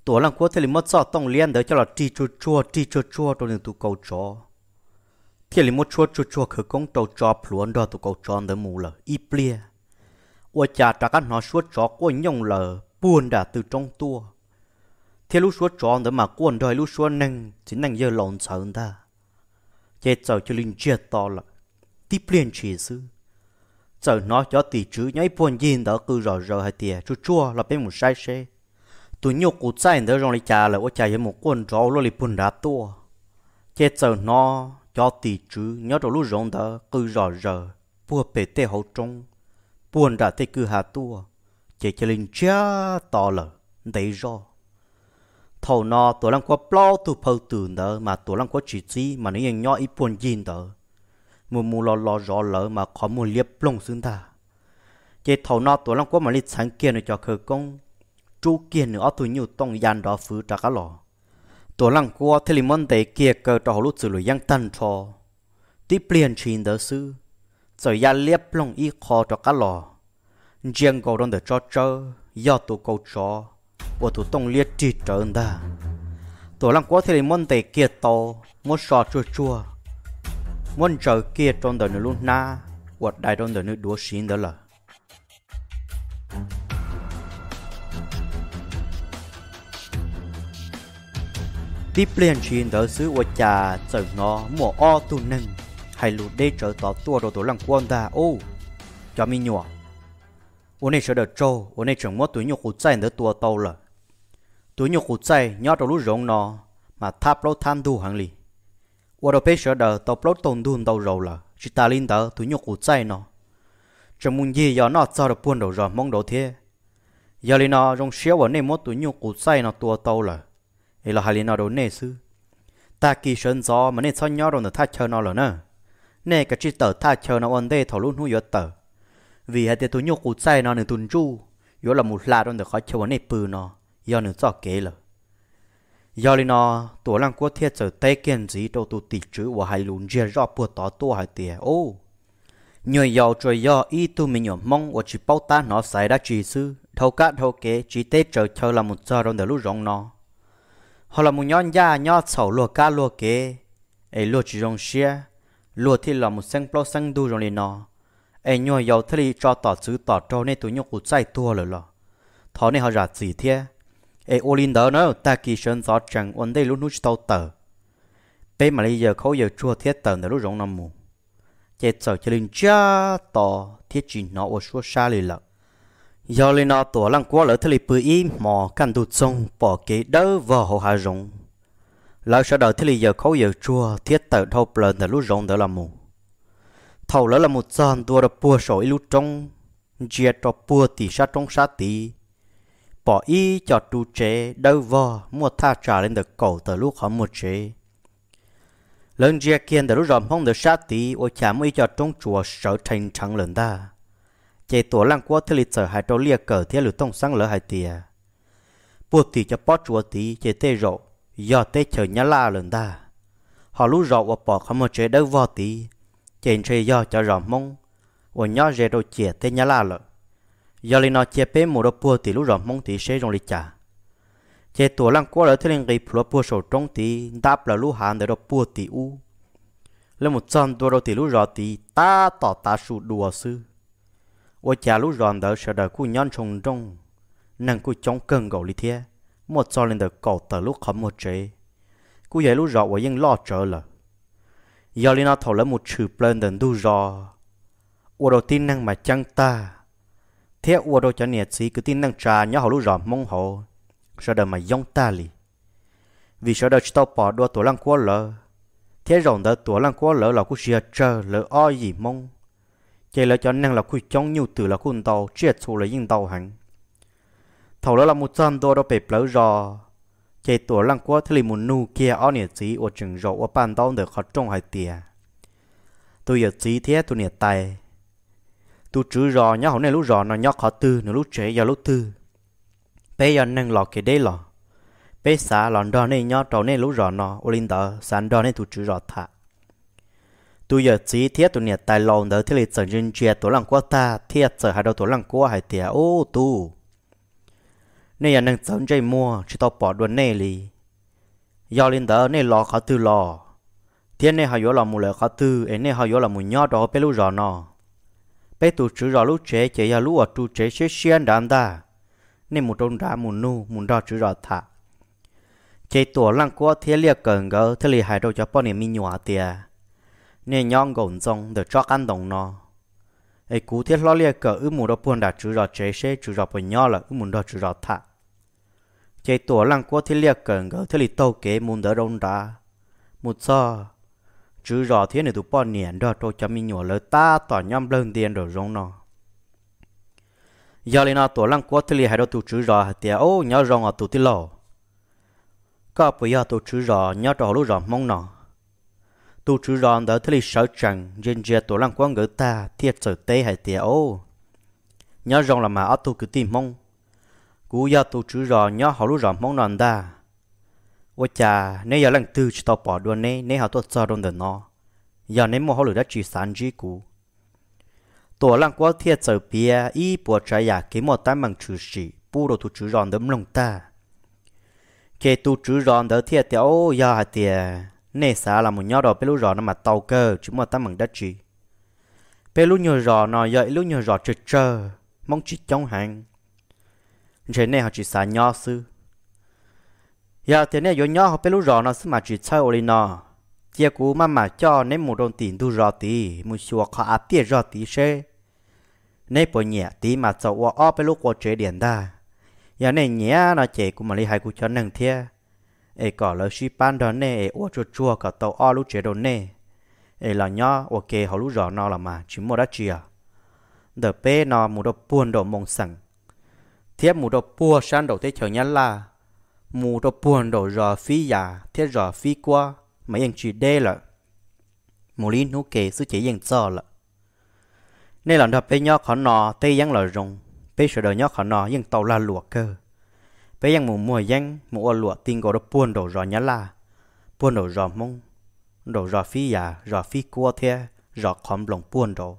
Speaker 1: Tổ lăng quốc thì là mất sợ tông liên đấy, cho là chi chua chua chi chua chua rồi nên tụ cầu chó. Thì là mất chua chua chua, khử công tàu chó phuôn đó tụ cầu chó đấy mù là y plia ua cha trả các nó suốt chó của nhông lờ, buồn đã từ trong tua. Thì lúc suốt chó đấy mà cuốn đời lúc suốt nâng, chính nâng giờ lộn sợ ta. Chết sợ cho linh chết to là, tiếp liên chỉ sư sợ nó cho tỷ chứ nhảy buồn gì đó, cứ rò rò hay tiề chua chua, là bên một sai xe tụi nhục cụt sai đó rồi chả là ô chả với một quân rò luôn liền buồn ra tua. Chết sợ nó cho tỷ chứ, nhớ đồ lúc rong đó, cứ rò rò bùa bể tê hậu trung, buồn ra tê cứ hà tua. Chỉ cho linh cha to lở đấy rồi thầu nó tổ lăng có plo tu phơi từ đó, mà tổ lăng có chỉ chi, mà nó nhìn nhỏ ít buồn gì đó mù mù lo lò rõ lỡ mà khó mù liếp lông xương ta chế thầu nọ tổ lòng quá mà lịch sáng kia nữa cho khờ công. Chú kia ở tụi nhiều tông gian đó phứ trả cá lò. Tổ lòng quá thì liền món tệ kia cờ trò lúc xử lùi giang tan trò. Tiếp liền chuyện đỡ sư. Rồi ya liếp lông y khó cho cá lò. Riêng gò đông để cho chơi do tụ cầu chó của tụ tông liệt trị trở ta tổ lòng quá thì liền món tệ kia to một sọ chua chua muốn trở kia trong đời nữa luôn. Na hoặc đại trong đời nữa đua xin đó là. Tiếp liên truyền đỡ xứ của cha trở nó mùa o tu nâng, hay lụt đê trở tỏ tua đồ tổ lăng quân ta. Ô, cho mi nhùa. Ô này trở đợt trâu ô này chẳng mất túi nhục hụt chạy đỡ tua tàu là. Túi nhục hụt chạy nhót đầu lúc rộng nó mà tháp lâu tham đu hàng lì và bây giờ lâu rồi là ta linh nhục cụ nó. Trong giờ nó được đầu mong đầu giờ nó xéo nhục cụ nó tàu là là hai nó sư ta kỳ sơn gió mà nên sao nhau rồi nó thắt chờ nó là nè. Nè cái chỉ tờ thắt chờ nó ổn đây thầu luôn hú giờ tờ. Vì hai tôi nhục cụ sai nó nên tuân chu yếu là một lạ rồi được khó chờ nó nè bự nó. Do nó cho kế rồi do li nó tổ lăng quốc thiết trở tay kiên gì đâu tụ tỷ chữ và hai lùn chia rõ bùa tỏ tua hai tiền ô, nhờ giàu trời do y tu mình nhỏ mong và chỉ bao ta nó xảy ra chỉ sư. Thâu cá thâu kế chỉ tết trở chờ là một giờ rồi để lúc rong nó. Họ là một nhon da nhọ sầu lúa cá lúa kế. Ấy lúa chỉ rong xia. Lúa thì là một sinh bao sinh đu rong li nó. Ấy nhờ giàu thì cho tỏ chữ tỏ trâu nên tụi nhóc cũng chạy tua rồi lo thọ nên họ ra gì thế ê, ô linh đó nó, ta kỳ sơn gió chẳng ổn đây lúc nút tàu tờ bé mà bây giờ khâu giờ chua thiết tờ nó lúc rong năm mù. Chết sợ cho linh cha tỏ thiết chi nó ở số xa lì lợ. Giờ lên nó tổ lăng quá lỡ thế bự im mò căn tụt sông, bỏ kế đỡ vào hồ hà rong lỡ sau đó thế giờ khâu giờ chua thiết tờ thâu bờ nó lúc rong đó là mù. Thâu lỡ là một giòn tua được bùa sỏi lúc trong chia cho bùa tỷ sát trong sát tỷ bỏ y cho tu chế đâu vò, mua tha trả lên được cổ từ lúc họ mua chế lần chia kiên từ lúc ròm không được sát tí ô chả mới cho trong chùa sở thành trắng lần ta. Chế tổ lăng quá thế lịch sở hai trâu lia cờ thế lửa tông sáng lỡ hai tìa. Buộc thì cho bó chùa tí chế tê rộ, do tê chờ nhá la lần ta. Họ lúc rộ và bỏ không mua chế đâu vò tí chế chơi do cho ròm mông và nhó rê đồ chìa tê nhá la lợn giờ lên nó chế bé một đôi bùa thì lúc rồi mong thì sẽ rong lịch trả chế tổ lăng qua ở thế nên gây phù bùa sổ trong thì đáp là lúc hàn để đôi bùa thì u. Lên một trăm đô đô thì lúc rồi thì ta tỏ ta sụ đùa sư. Ô nhà lúc rồi đỡ sợ đỡ cú nhon trồng trong nàng cú chống cơn gầu lý thế một trăm lên đỡ cầu tờ lúc không một chế cú vậy lúc rồi ở yên lo trở là giờ lên nó thầu lấy một chữ plan đần đu rồi ô đầu tiên năng mà chăng ta thế ua đâu cho nhiệt sĩ cứ tin năng trà nhớ họ lúc rõ mong họ sợ đời mà giống ta lì. Vì sợ đời chỉ tao bỏ đua tổ lăng quá lỡ thế rộng đỡ tổ lăng quá lỡ là cũng xia chờ lỡ o gì mong chỉ là cho năng là cứ chống nhiều từ là cũng tàu chết số là yên tàu hẳn thầu đó là một trăm đô đó bẹp lỡ rò. Chỉ tổ lăng quá thì một nu kia o nhiệt sĩ ở chừng rộ ở bàn tàu được họ trong hai tiền tôi giờ chỉ thế tôi nhiệt tài tôi chữ rò nhá, hôm nay lúc rò nó nhóc khó tư, nó lúc trẻ giờ lúc tư. Bây giờ nâng lọ cái đấy lọ bây xã lọ đo này nhóc trâu này lúc rò nó ô linh tờ sàn đo này tôi chữ rò thả. Tôi giờ chỉ thiết tôi nhiệt tài lòng đỡ thế là chẳng dân chia tôi lăng quá ta, thiết giờ hai đầu tôi lăng quá hai tiệt ô tu. Này anh đang chẳng chơi mua chỉ tao bỏ đuôi này lì. Giờ lên tờ này lọ khó tư lò. Thiên này họ yếu là mù lợ khó tư ấy này họ yếu là mù nhóc đó bé lúc rò nó bé tụ chữ rõ lúc chế chế ya lúc ở tụ chế chế xuyên đàn ta. Nên một trong đá một nu một đó chữ rõ thả. Chế tổ lăng của thế liệt cần gỡ thế liệt hải đâu cho bọn em mi nhỏ tiệt nên nhong gồng trong được cho ăn đồng nó ấy cú thiết lo liệt cỡ ư một đó buồn đã chữ rõ chế chế chữ rõ bọn nhỏ là ư một đó chữ rõ thả. Chế tổ lăng của thế liệt cần gỡ thế liệt tàu kế muốn đỡ đông đá một sao chứ rõ thế này tụi bọn niệm đó, tôi cho mình nhỏ lỡ ta, tỏ nhâm lần tiền rồi rong nó. Giờ lên nó tổ lăng quá thì hay đó tụi chứ rõ thì ô, nhớ rong ở tụi tí lò có bây giờ tụi chứ rõ nhớ trò lúc rõ mong nó. Tụi chứ rõ đó thì sợ chẳng dân giờ tổ lăng quá ngỡ ta, thiệt sợ tê hay thì ô, nhớ rong là mà ở tụ cứ tìm mong. Cú giờ tụi chứ rõ nhớ họ lúc rõ mong nó ta ô cha nếu giờ lần tư chỉ tao bỏ đua nè nè họ tôi cho đồn đồn nó giờ nè mua họ lửa đã chỉ sản chỉ cũ tổ lăng quá thiệt trở bia y bỏ trái giả kiếm một tay bằng chữ sĩ bu đồ tu chữ ròn đấm lòng ta kể tu chữ ròn đỡ thiệt tiểu giờ hạt tiệt nè xã là một nhỏ đồ bê lú rò mà tàu cơ chứ một tay bằng đất chỉ bê lú nhiều nò nó dậy lú nhiều rò trơ trơ mong chỉ chống hàng thế này họ chỉ xã nhỏ sư giờ thế này nhỏ họ phải lú rõ nó sẽ mà chỉ chơi oli nó. Chia cú mà mà cho nên một đồng tiền đủ rõ tí, một số họ áp tiền rõ tí xe nên bộ nhẹ tí mà cho họ ở phải lú họ chơi điện ta giờ này nhẹ nó chạy cũng mà lấy hai cú cho nâng thia. Ấy có lời suy ban đó nè ấy ở chua chua có tàu ở lúc chơi đồ nè. Ấy là nhỏ ok họ lúc rõ nó là mà chỉ một đã chia đợt bé nó một đồng buồn đồ mong sẵn. Thiếp một đồng buồn sang đầu thế chờ nhắn là mù đồ buồn đồ rò phi giả thiết rò phi qua mấy anh chỉ đê là mù lý nô kể sư chỉ dành cho là nên là đập bé nhỏ khó nọ tê giang là rồng bé sợ đời nhỏ khó nọ yên tàu là lụa cơ. Bé giang mù mùa giang, mù ở lụa tin gò đồ buồn đồ rò nhá là buồn đồ rò mông đồ rò phi giả rò phi qua thế rò khóm lòng buồn đồ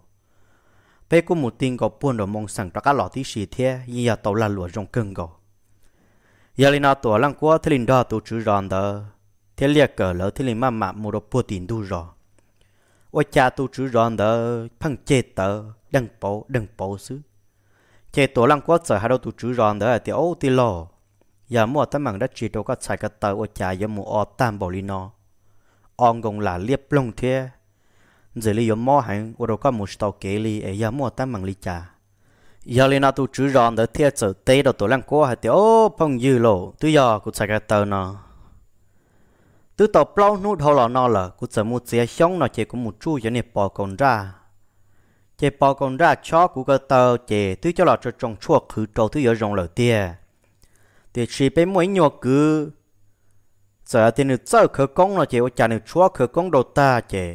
Speaker 1: bé cũng một tin gò buồn đồ mông sẵn cho các lọ tí xì thế yên tàu là lụa rồng cưng gò giờ lên nào tuổi lăng quá thì linh đó tụ chữ ròn đó thế liệt cờ lỡ thì linh mà mà mua đồ bùa tiền đu rò ôi cha tụ chữ ròn đó phăng chết tờ đừng bộ đừng bộ xứ chế tuổi lăng quá sợ hai đầu tụ chữ ròn đó thì ô thì lo. Giờ mua tấm bằng đất chỉ đâu có xài cái tờ ôi cha giờ mua ở tam bảo linh nó ông gồng là liệp lông thế giờ lấy yếm mò hàng ôi đâu có một tàu kế li ấy giờ mua tấm bằng li cha giờ lên nào tụ chữ ròn đỡ thiệt sự tê đồ tổ lăng quá hay tiểu ô, phong dư lộ tôi giờ cũng chạy cái tờ nó tôi tổ plau nút hồ lò nó là cũng sợ một xe xong nó chỉ có một chú cho nên bỏ con ra. Chỉ bỏ con ra cho cũng cái tờ chỉ tôi cho là cho trong chua khử trâu tôi giờ rong lờ tia. Thì chỉ bên mỗi nhỏ cứ. Giờ thì nữ chơi khởi công nó chỉ có chả nữ chua khởi công đầu ta chỉ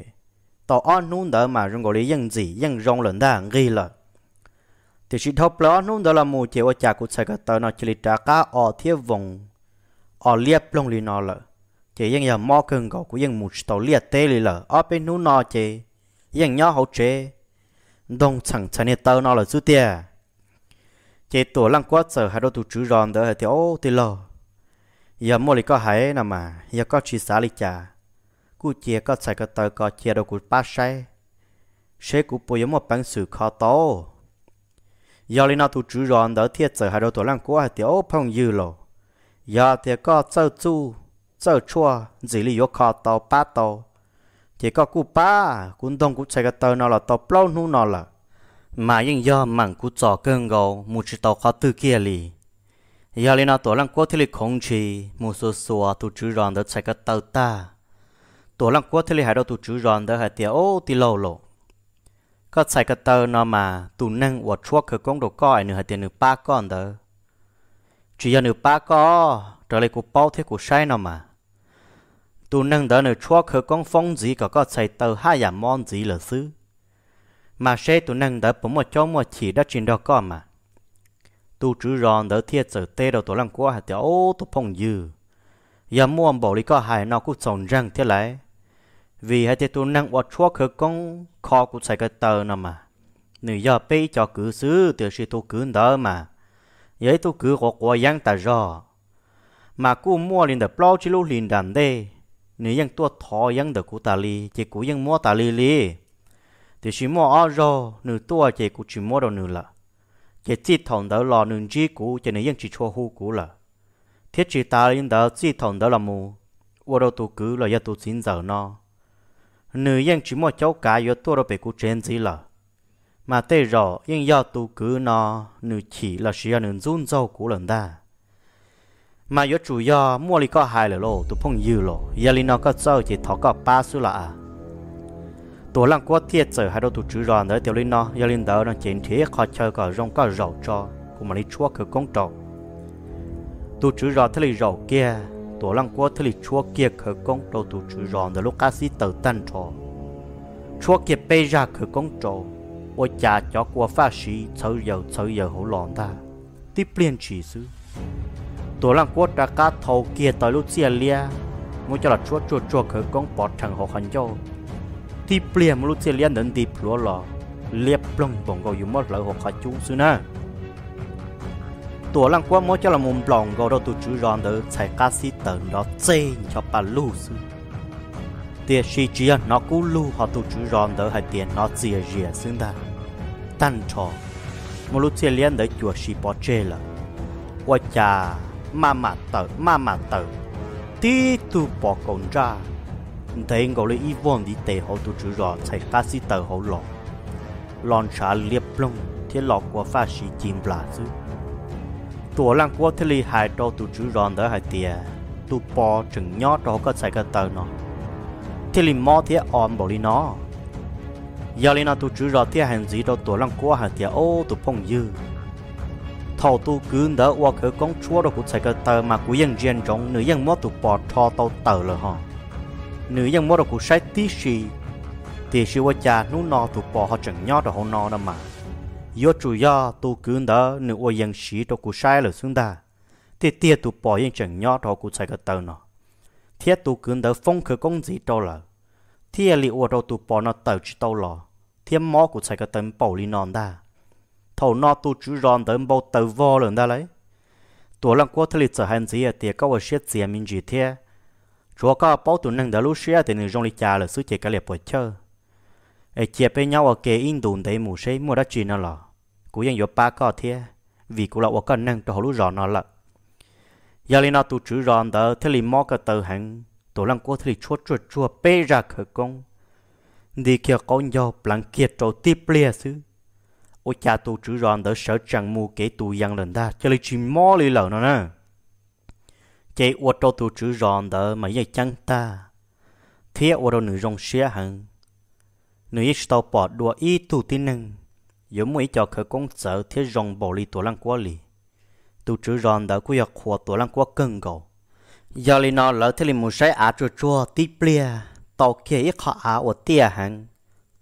Speaker 1: tàu ăn nút đỡ mà rong gọi lý dân gì dân rong lần đa ghi là thì chỉ thâu lỡ nung đó là mù chiều ở chả cũng sai cái tờ nó chỉ trả cá ở thiết vùng ở liệp lông lì nó lợ. Chỉ những giờ mò cưng gạo của những một tàu liệp tê lì lợ. Ở bên nút nó chỉ những nhỏ hậu chế đông chẳng chẳng nên tờ nó là chú tia chỉ tổ lăng quát giờ hai đôi tụ chữ ròn đó thì ô thì lờ giờ mua lì có hải nè mà, giờ có chỉ xả lì chả cú chia có sai cái tờ có chia đâu của ba sai sẽ cú bồi một bằng sự khó to giờ lên nào tụ chữ ròn đỡ thiệt giờ hai đầu tổ lăng của hai tiểu phong dư lộ giờ thì có sơ chu sơ chua chỉ lý yếu khó tàu ba tàu thì có cú ba cũng đông cũng chạy cái tàu nào là tàu plau nu nào là mà nhưng giờ mảng cú trò cơn gầu một chiếc tàu khó tư kia lì giờ lên nào tổ lăng của thì lịch không chỉ một số số tụ chữ ròn đỡ chạy cái tàu ta tổ lăng của thì lịch hai đầu tụ chữ ròn đỡ hai tiểu ô thì lâu lộ có sai cái tờ nó mà tụ năng và chuộc cái công đồ coi nữa tiền nữa ba con đó chỉ là nữa ba con trở lại của bao thế của sai nó mà. Tu nâng đỡ nơi chúa khởi con phong gì có có chạy tàu hai nhà món gì là xứ. Mà xe tu nâng đỡ bấm một chỗ một chỉ đã chuyện đó có mà. Tu chữ ròn đỡ thiệt giờ tê đầu tổ lăng qua hạt tiểu ô tu phong dư. Giờ mua bảo lý có hài nó cũng trồng răng thế lại vì hai tụ năng bỏ chua khờ con? Khó cũng xài cái tờ nè mà? Nữ giờ bê cho cử xứ từ sự tôi cứ đỡ mà. Vậy tôi cứ có quá giang ta rõ mà cô mua liền được bao nhiêu lú liền đàn đê. Nữ giang tôi thọ giang được cô ta li chỉ cô giang mua ta li li thì chỉ mua ở rõ nữ tôi chỉ cô chỉ mua đâu nữ là chỉ chỉ thằng đỡ lò nữ chỉ cô chỉ nữ giang chỉ cho hú cô là thiết chỉ ta liền đỡ chỉ thằng đỡ là mù. Ở đâu tôi cứ là giờ tôi xin giờ nó nữ yên chỉ một cháu cá yếu tua đâu phải cú trên gì là mà tê rõ yên do tu cứ nó nữ chỉ là sự là nữ run rau cú lần ta. Mà yếu chủ do mua đi có hai lời lộ tu phong dư lộ giờ li nó có sao chỉ thọ có ba số là à tổ lăng có thiệt sở hai đầu tu chữ ròn đấy tiểu linh nó giờ linh đó nó chén thế khó chơi có rong có rậu cho cũng mà đi chúa cứ công trọng tu chữ ròn thấy là rậu kia tổ lăng quá thế li chúa kia khởi công trọ tụ chữ rồi nữa lúc cá sĩ tự tan trò chúa kia bê ra khởi công trọ ô cha cho qua phát sĩ chơi dầu chơi dầu hổ lòn ta tiếp liên chỉ sư tổ lăng quất đã cá thầu kia tới lúc xia lia. Muốn cho là chúa chúa chúa khởi công bỏ thằng họ khẩn cho thì pliềm lúc xia lia đến tiếp lúa lò. Liệp lông bồng cầu dùng mất lợi họ khá chú sư na tổ lăng quất muốn cho là mồm lòng gò đầu tụ chữ ròn đỡ chạy cá sĩ tận nó chê cho bà lu xưa tiền sĩ chia nó cú lu họ tụ chữ ròn đỡ hay tiền nó chia rìa xưng ta tan trò một lúc xia lia đỡ chùa sĩ bỏ chê là 我家。mà mà tờ ma mà tờ tí tu bỏ còn ra thấy ngồi lấy y vong đi tệ họ tu chữ rõ chạy cá sĩ tờ họ lọ lon trả liệp lông thế lọ của pha sĩ chìm là chứ tổ lăng của thế li hai đô tu chữ rõ đỡ hai tia tu bỏ chừng nhỏ đó có chạy cái tờ nó thế li mò thế ôm bỏ đi nó giờ li nó tu chữ rõ thế hành gì đâu tổ lăng của hai tia ô tu phong dư thầu tu cứ đỡ qua khởi con chúa đó cũng sẽ cái tờ mà cũng ยัง riêng trong nữ ยัง mót tụ bỏ thọ tàu tờ rồi hả nữ ยัง mót cũng sai tí gì thì sư vợ cha nú nọ tụ bỏ họ chẳng nhớ được họ nọ đó mà yo chủ yo, tu cứ đó nữ ô yên sĩ đó cụ sai là xứng đà. Thì tiệt tu bỏ yên chẳng nhỏ đó cụ sai cái tờ nó thiết tu cứ đó phong khởi công gì to là thiết li ô đó tu bỏ nó tờ chỉ to lò. Thiết mỏ cụ sai cái tấm bảo li non đà. Thầu nó tu chú ron tấm bao tờ vo lần đà lấy. Tổ lăng quốc thật lịch sở hành gì thì các vật xét gì mình gì thế chúa có bảo tụ năng đã lúc xưa à thì người trong lịch trà là sứ chế cái liệp bồi chơi ai chế bên nhau à ở kế in đồn đấy mù xe mua đã chỉ nó là cú yên có ba có thế vì cú lão có năng cho lúc rõ nó là giờ lên nó tu chữ rõ đỡ thế li mò cái tờ hàng tổ lăng cố thế li chua chua chua bê ra khởi công. Đi kia con dâu plan kiệt trâu tiếp lia xứ. Ô cha tu chữ rõ đỡ sợ chẳng mù kế tụ yang lần ta cho li chỉ mò lì lợ nó nè. Chế ô trâu tu chữ rõ đỡ mà dây chăng ta? Thế ô đâu nữ rong xé hàng nữ ít tàu bỏ đùa ít tụ tin nâng giống cho khởi công sở thiết rong bỏ lì tổ lăng quá lì tu chữ ròn đã cũng giặc khua tổ lăng quá cân cầu giờ lì nó lỡ thế lì mù sai á chua chua tí plia tàu kia ít khó á ô tia hẳn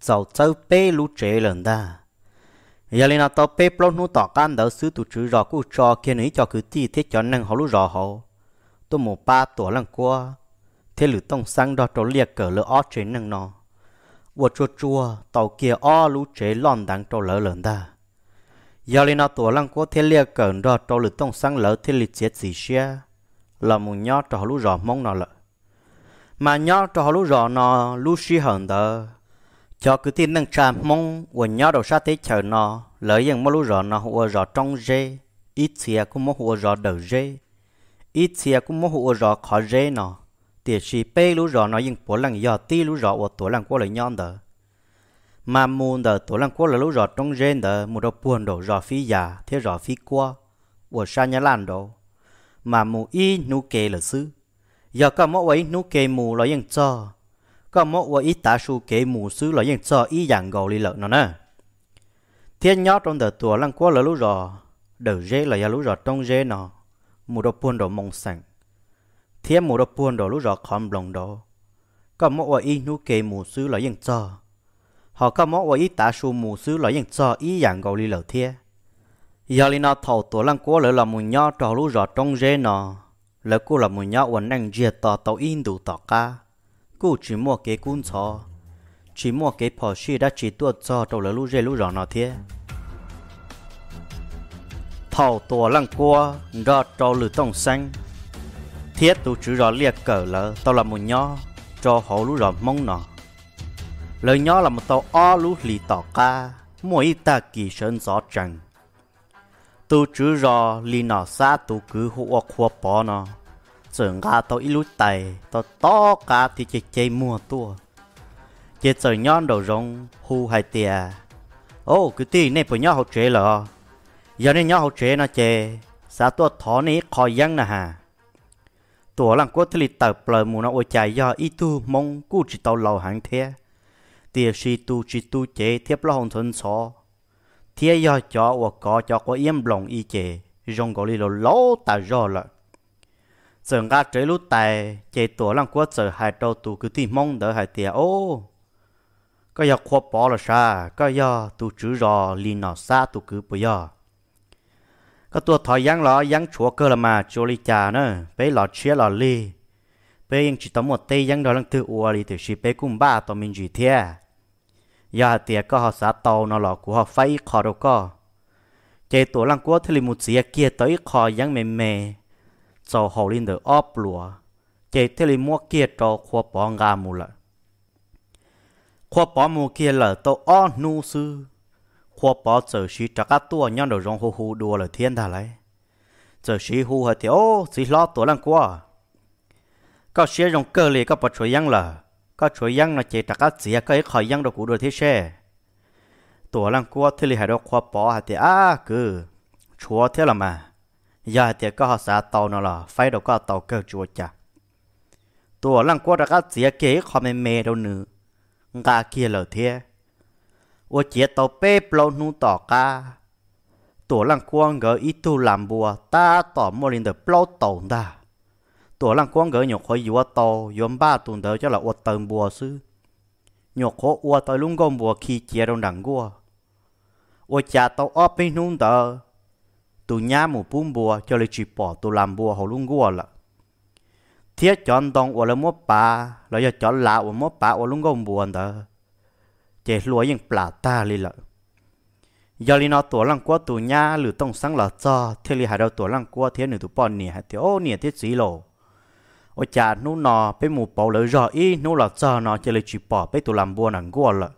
Speaker 1: giàu châu bê lũ trẻ lần đà, giờ lên nào tao bê plon nu tỏ can đỡ xứ tụ chữ rõ cú cho kia nấy cho cứ ti thiết cho năng họ lũ rò họ tôi một ba tổ lăng qua thế lử tông sang đó trâu liệt cờ lỡ ó chế năng nó vợ tàu kia trâu lợn giờ thế liệt đó trâu sang thế liệt chết mong nó lợ. Mà nó đó cho cứ tin nâng trà mong của nhau đầu sát thế chờ nó lợi yang mà lúc rõ nó hùa rõ trong dê ít xìa cũng mô hùa rõ đầu dê ít xìa cũng mô hùa rõ khó dê nó tiệt sĩ bê lú rõ nói những bố lăng yò ti lú rõ ở tổ lăng quốc lời nhon đó mà môn đó tổ lăng quốc là lú rõ trong gen đó mù đầu buồn đồ rõ phí già, thế rõ phí qua ở xa nhà lan đó mà mù y nu kê là sư giờ có mỗi ấy nu kê mù là những cho. Có mỗi ấy tả su kê mù sư là những cho y dạng gầu lì lợn nó nè. Thiên nhót trong đó tổ lăng quốc là lú rõ đầu rê là lú rõ trong gen nó mù đầu buồn đồ mong sẵn thiên mù đập buồn đó lúc rõ khom lòng đó có mỗi ở y nu kề mù sư là yên cho. Họ có mỗi ở y tá su mù sư là yên cho y yàng gầu lì lẩu thiên giờ li nó thầu tổ lăng cố lỡ là mù nho trò lúc rõ trong rễ nó lỡ cú là mù nho uẩn năng diệt tò tàu yên đủ tò ca. Cú chỉ mua cái cún cho. Chỉ mua cái phò xì đã chỉ tua cho trâu lỡ lúc rễ lúc rõ nó thiên thầu tổ lăng cố rõ trò lử tông xanh thiết tu chữ rõ liệt cỡ lỡ, tao là một nho, cho họ lú rõ mong nọ lời nho là một tàu o lú lì tỏ ca, mỗi ta kỳ sơn gió trần. Tu chữ rõ lì nọ xa tu cứ hộ khoa bỏ nọ tưởng ga tao ít lú tay tao to ca thì chỉ chơi mua tua. Chỉ chờ nhon đầu rong hu hai tia ô, cứ tì này phải nhau học chế lờ giờ này nhau học chế nó chê sao tua thỏ ní khỏi giăng nè hà. ตัวหลังก็ทลิตเติบเปลือมูนอใจยาอีตูมงกูจิตเอาเหล่าหังเทียเตียชีตูจิตูเจเทียบละหงทนซอเทียยาจอว่าก่อจอกว่าเอี่ยมหลงอีเจยงกอลีโลโลตาจอละเสิงกาเจลุแต่เจตัวหลังก็เจอหายตัวตูคือที่มงเดอหายเตียโอ้ก็อยากควบปอละซาก็ยาตูจื้อรอลีนอซาตูคือปยา có tua thỏi yang lọ yang chúa cơ là mà, chúa li cha nữa bé lọ chia lọ li bé yang chỉ tóm một tay yang đó lăng tự ua li từ chỉ bé cũng ba tao mình chỉ thế giờ tiệt có họ xã tàu nó lọ của họ phải khó đâu có. Chạy tổ lăng quốc thì một gì kia tới khó yang mềm mềm cho họ lên được ốp lúa chạy thì mua kia cho khoa bỏ ngà mù lại khoa bỏ mù kia là tao ó nu sư khoa bỏ giờ sĩ trả cá tua nhau đầu rong hù hù đùa là thiên thà lấy giờ sĩ hù hả thì ô xí lo tổ lăng qua có sĩ rong cơ lì có bỏ chuối yăng là có chuối yăng là chỉ trả các gì cái khỏi yăng đầu cũ đồ thế xe tổ lăng qua thì lì hai đầu khoa bỏ hả thì à cứ chúa thế là mà giờ thì có họ xả tàu nó là phải đâu có tàu cơ chúa chả tổ lăng qua trả các gì cái khỏi mê mê đâu nữa ngã kia là thế 我接到背包弄到家，多人光个一度蓝布打到莫林的包动的，多人光个肉可以我到原把动的就来我等布斯，肉可我到龙宫布去接到难过，我家到二边弄的，tu nhà một bún bùa cho lấy chỉ bỏ tu làm bùa hậu luôn gua là thiết chọn đồng của là mua bà là giờ chọn lạ của mua bà của luôn gom buồn đó chế lúa những plà ta li lợ giờ li nó tổ lăng qua tù nha, lử tông sáng là cho, thế li hai đầu tổ lăng qua thế nửa tổ bọn nè thì ô nè thế gì lộ ô cha nô nọ bé mù bảo lỡ rõ ý nô là cho nó chơi là chỉ bỏ bé tổ làm buồn nặng qua lợ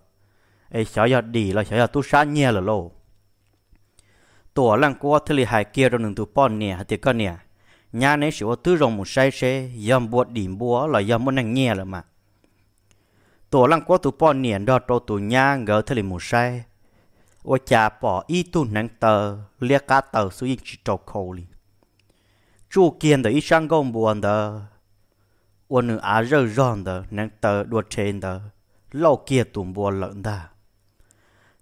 Speaker 1: ấy sợ giờ đi là sợ giờ tu sa nhẹ lợ. lộ tổ lăng qua thế li hai kia rồi nửa tổ bọn nè thì con nè nhà này sửa tư rồng một sai xe yam buộc đỉm búa là yam muốn năng nhẹ lợ mà tổ lăng có tụ bỏ niệm đó tổ tu nha ngỡ thề lì mù say ô cha bỏ y tu nắng tờ lia cá tờ su yên chỉ trâu khổ li chu kiên đời y sang gom buồn đờ ô nữ á rơ ròn đờ nắng tờ đua trên đờ lâu kia tụ buồn lợn đà.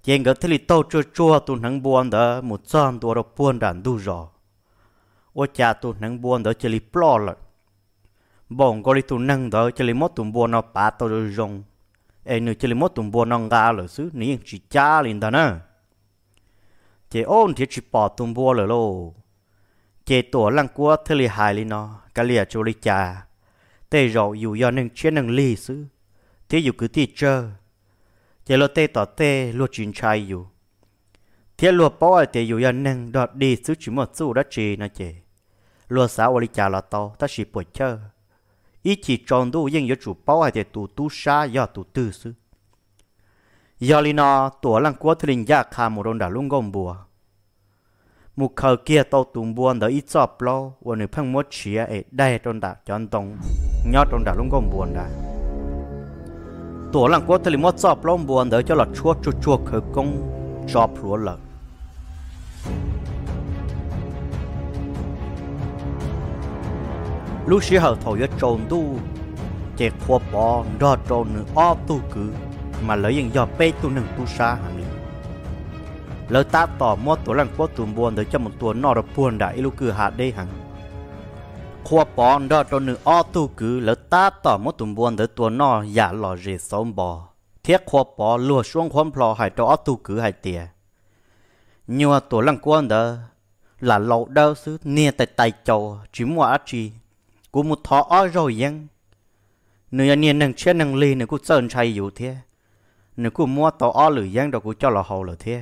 Speaker 1: Yên ngỡ thề lì tàu chua chua tu nắng buồn đờ một trăm tụ đọ buồn đàn du rò. Ô cha tu nắng buồn đờ chỉ li plo lợn. Bong gọi tụ nắng đờ chỉ lì mót tụ buồn nó bá tàu rồi เอ็นเจลิมตุ่มบัวนองกาเลยซื้อนี่จีจ้าลินตานะเจโอนที่จีปอตุ่มบัวเลยโลเจตัวลังกัวทะเลหายเลยเนาะกะเลียจุลิจาแต่เรอยู่ยอนึงเชนึงลีซื้อที่อยู่คือที่เจอเจโลเตต่อเตลวดจินชายอยู่เทียลวดป้อเตอยู่ยอนึงดอดดีซื้อจิมดสู้ดัชชีนะเจ้ลวดสาวลิจาลอตโตถ้าชีปวดเจอ ý chỉ tròn đủ nhưng yếu chủ bao hay thì tụ tu sa do tụ tư sư giờ li nó tổ lăng quốc thì linh khá đã lung gom bùa một khờ kia tàu tùng buồn đó ít chọp lo và nếu phăng một chia ấy đây đồn đã chọn tông nhớ đồn đã lung gom buồn đã tổ lăng quốc thì linh một chọp lo buồn đó cho là chua chua chua khờ công chọp lúa lợn lúc xí hở thầu yo trồn tu chè khoa bò đo trồn nữa o tu cứ mà lấy những do bê tu nâng tu sa hẳn liền lỡ ta tỏ mua tổ lăng quốc tùm buồn để cho một tuần nọ được buồn đại lúc cứ hạ đây hằng. khoa bỏ đó cho nữ ô tu cứ lỡ ta tỏ một tụm buồn để tua nọ giả lò rì sống bò. Thiết khoa bỏ lùa xuống khoan plò hải cho ô tu cứ hải tiề nhưng tổ tuổi lăng quan đó là lâu đâu xứ, nia tại tay châu chỉ mua á chi กูมุท้ออ้อ rồi ยังเนื้อเนี่ยหนั่งเชื่อหนั่งลีเนื้อกูเซินใช้อยู่เทียเนื้อกูมัวต่ออ้อหรือยังดอกกูเจ้าละหอหรือเทีย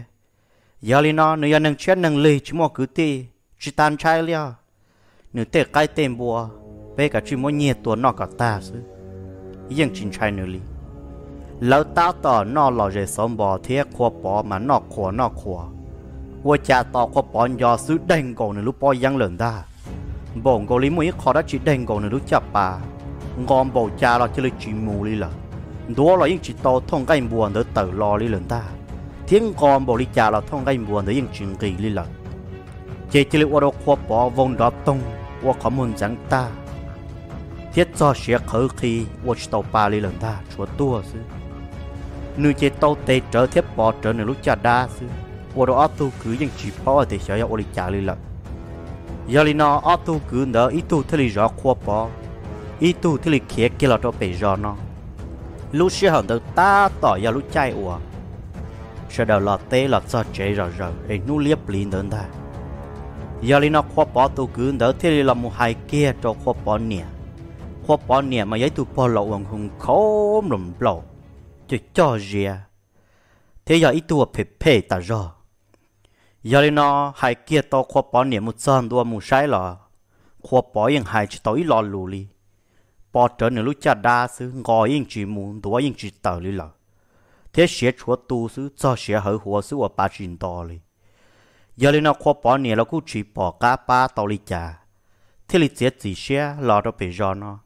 Speaker 1: ยาลีนอเนื้อหนึ่งเชื่อหนั่งลีชิมัวกูตีชิตันใชัยเลี้ยเนื้อเตะไกล้เต็มบัวเป้กับชิมัวเนี่ยตัวนอกกับตาซื้อยังจินช้เนื้อลีแล้วตาต่อนอหล่อเจสมบอเทียขัวปอมานอกขัวนอกขัวว่าจะต่อขัวปอนยอซื้อแดงก่อนเนื้อลุกปอยังเหลินได้ bọn gò lý mũi khó đã chỉ đánh gò nửa lúc chập bà. Ngon bầu cha lo chơi lấy chỉ mù đi là đó là những chỉ to thông cái buồn đỡ tờ lò lì lần ta. Tiếng con bầu lý cha là thông cái buồn đỡ những chuyện kỳ lì là chế chơi lấy ô đồ khoa bỏ vòng đó tông ô khó muốn chẳng ta. Thiết cho sẽ khởi khi ô chỉ tàu pa lì lần ta, chúa tua sư. Nữ chế tàu tê trở thiết bỏ trở nửa lúc cha đa sư. Ô đồ áp tu cứ những chỉ bỏ thì sẽ ô lý cha lì lần li nó 阿杜 cứ đó ít tu thế rõ khoa bỏ ít tu thế li kia kia là cho bị rõ nó lúc xưa hẳn được ta tỏ giờ lúc chạy ủa sau đầu là tê là cho chế rõ rõ để nu liếp liền đến ta giờ li nó khoa bỏ tu cứ đó thế là một hai kia cho khoa bỏ nè khoa bỏ nè mà giấy tu bỏ lậu bằng hùng khó lầm lậu chỉ cho gì thế giờ ít tu phê phê ta rõ giờ đi nó hai kia to khoa bỏ niệm một chân đua một sai lò. Khoa bỏ ยัง hai chỉ tối lò lù li bỏ trở nửa lúc cha đa sư ngò yên chỉ muốn đua yên chỉ tờ li lò thế sẽ chúa tu sư cho sẽ hở hùa sư và ba chuyện to li giờ đi nó khoa bỏ niệm là cũng chỉ bỏ cá ba tàu li cha thế li chết gì sẽ lò đó bị gió nó.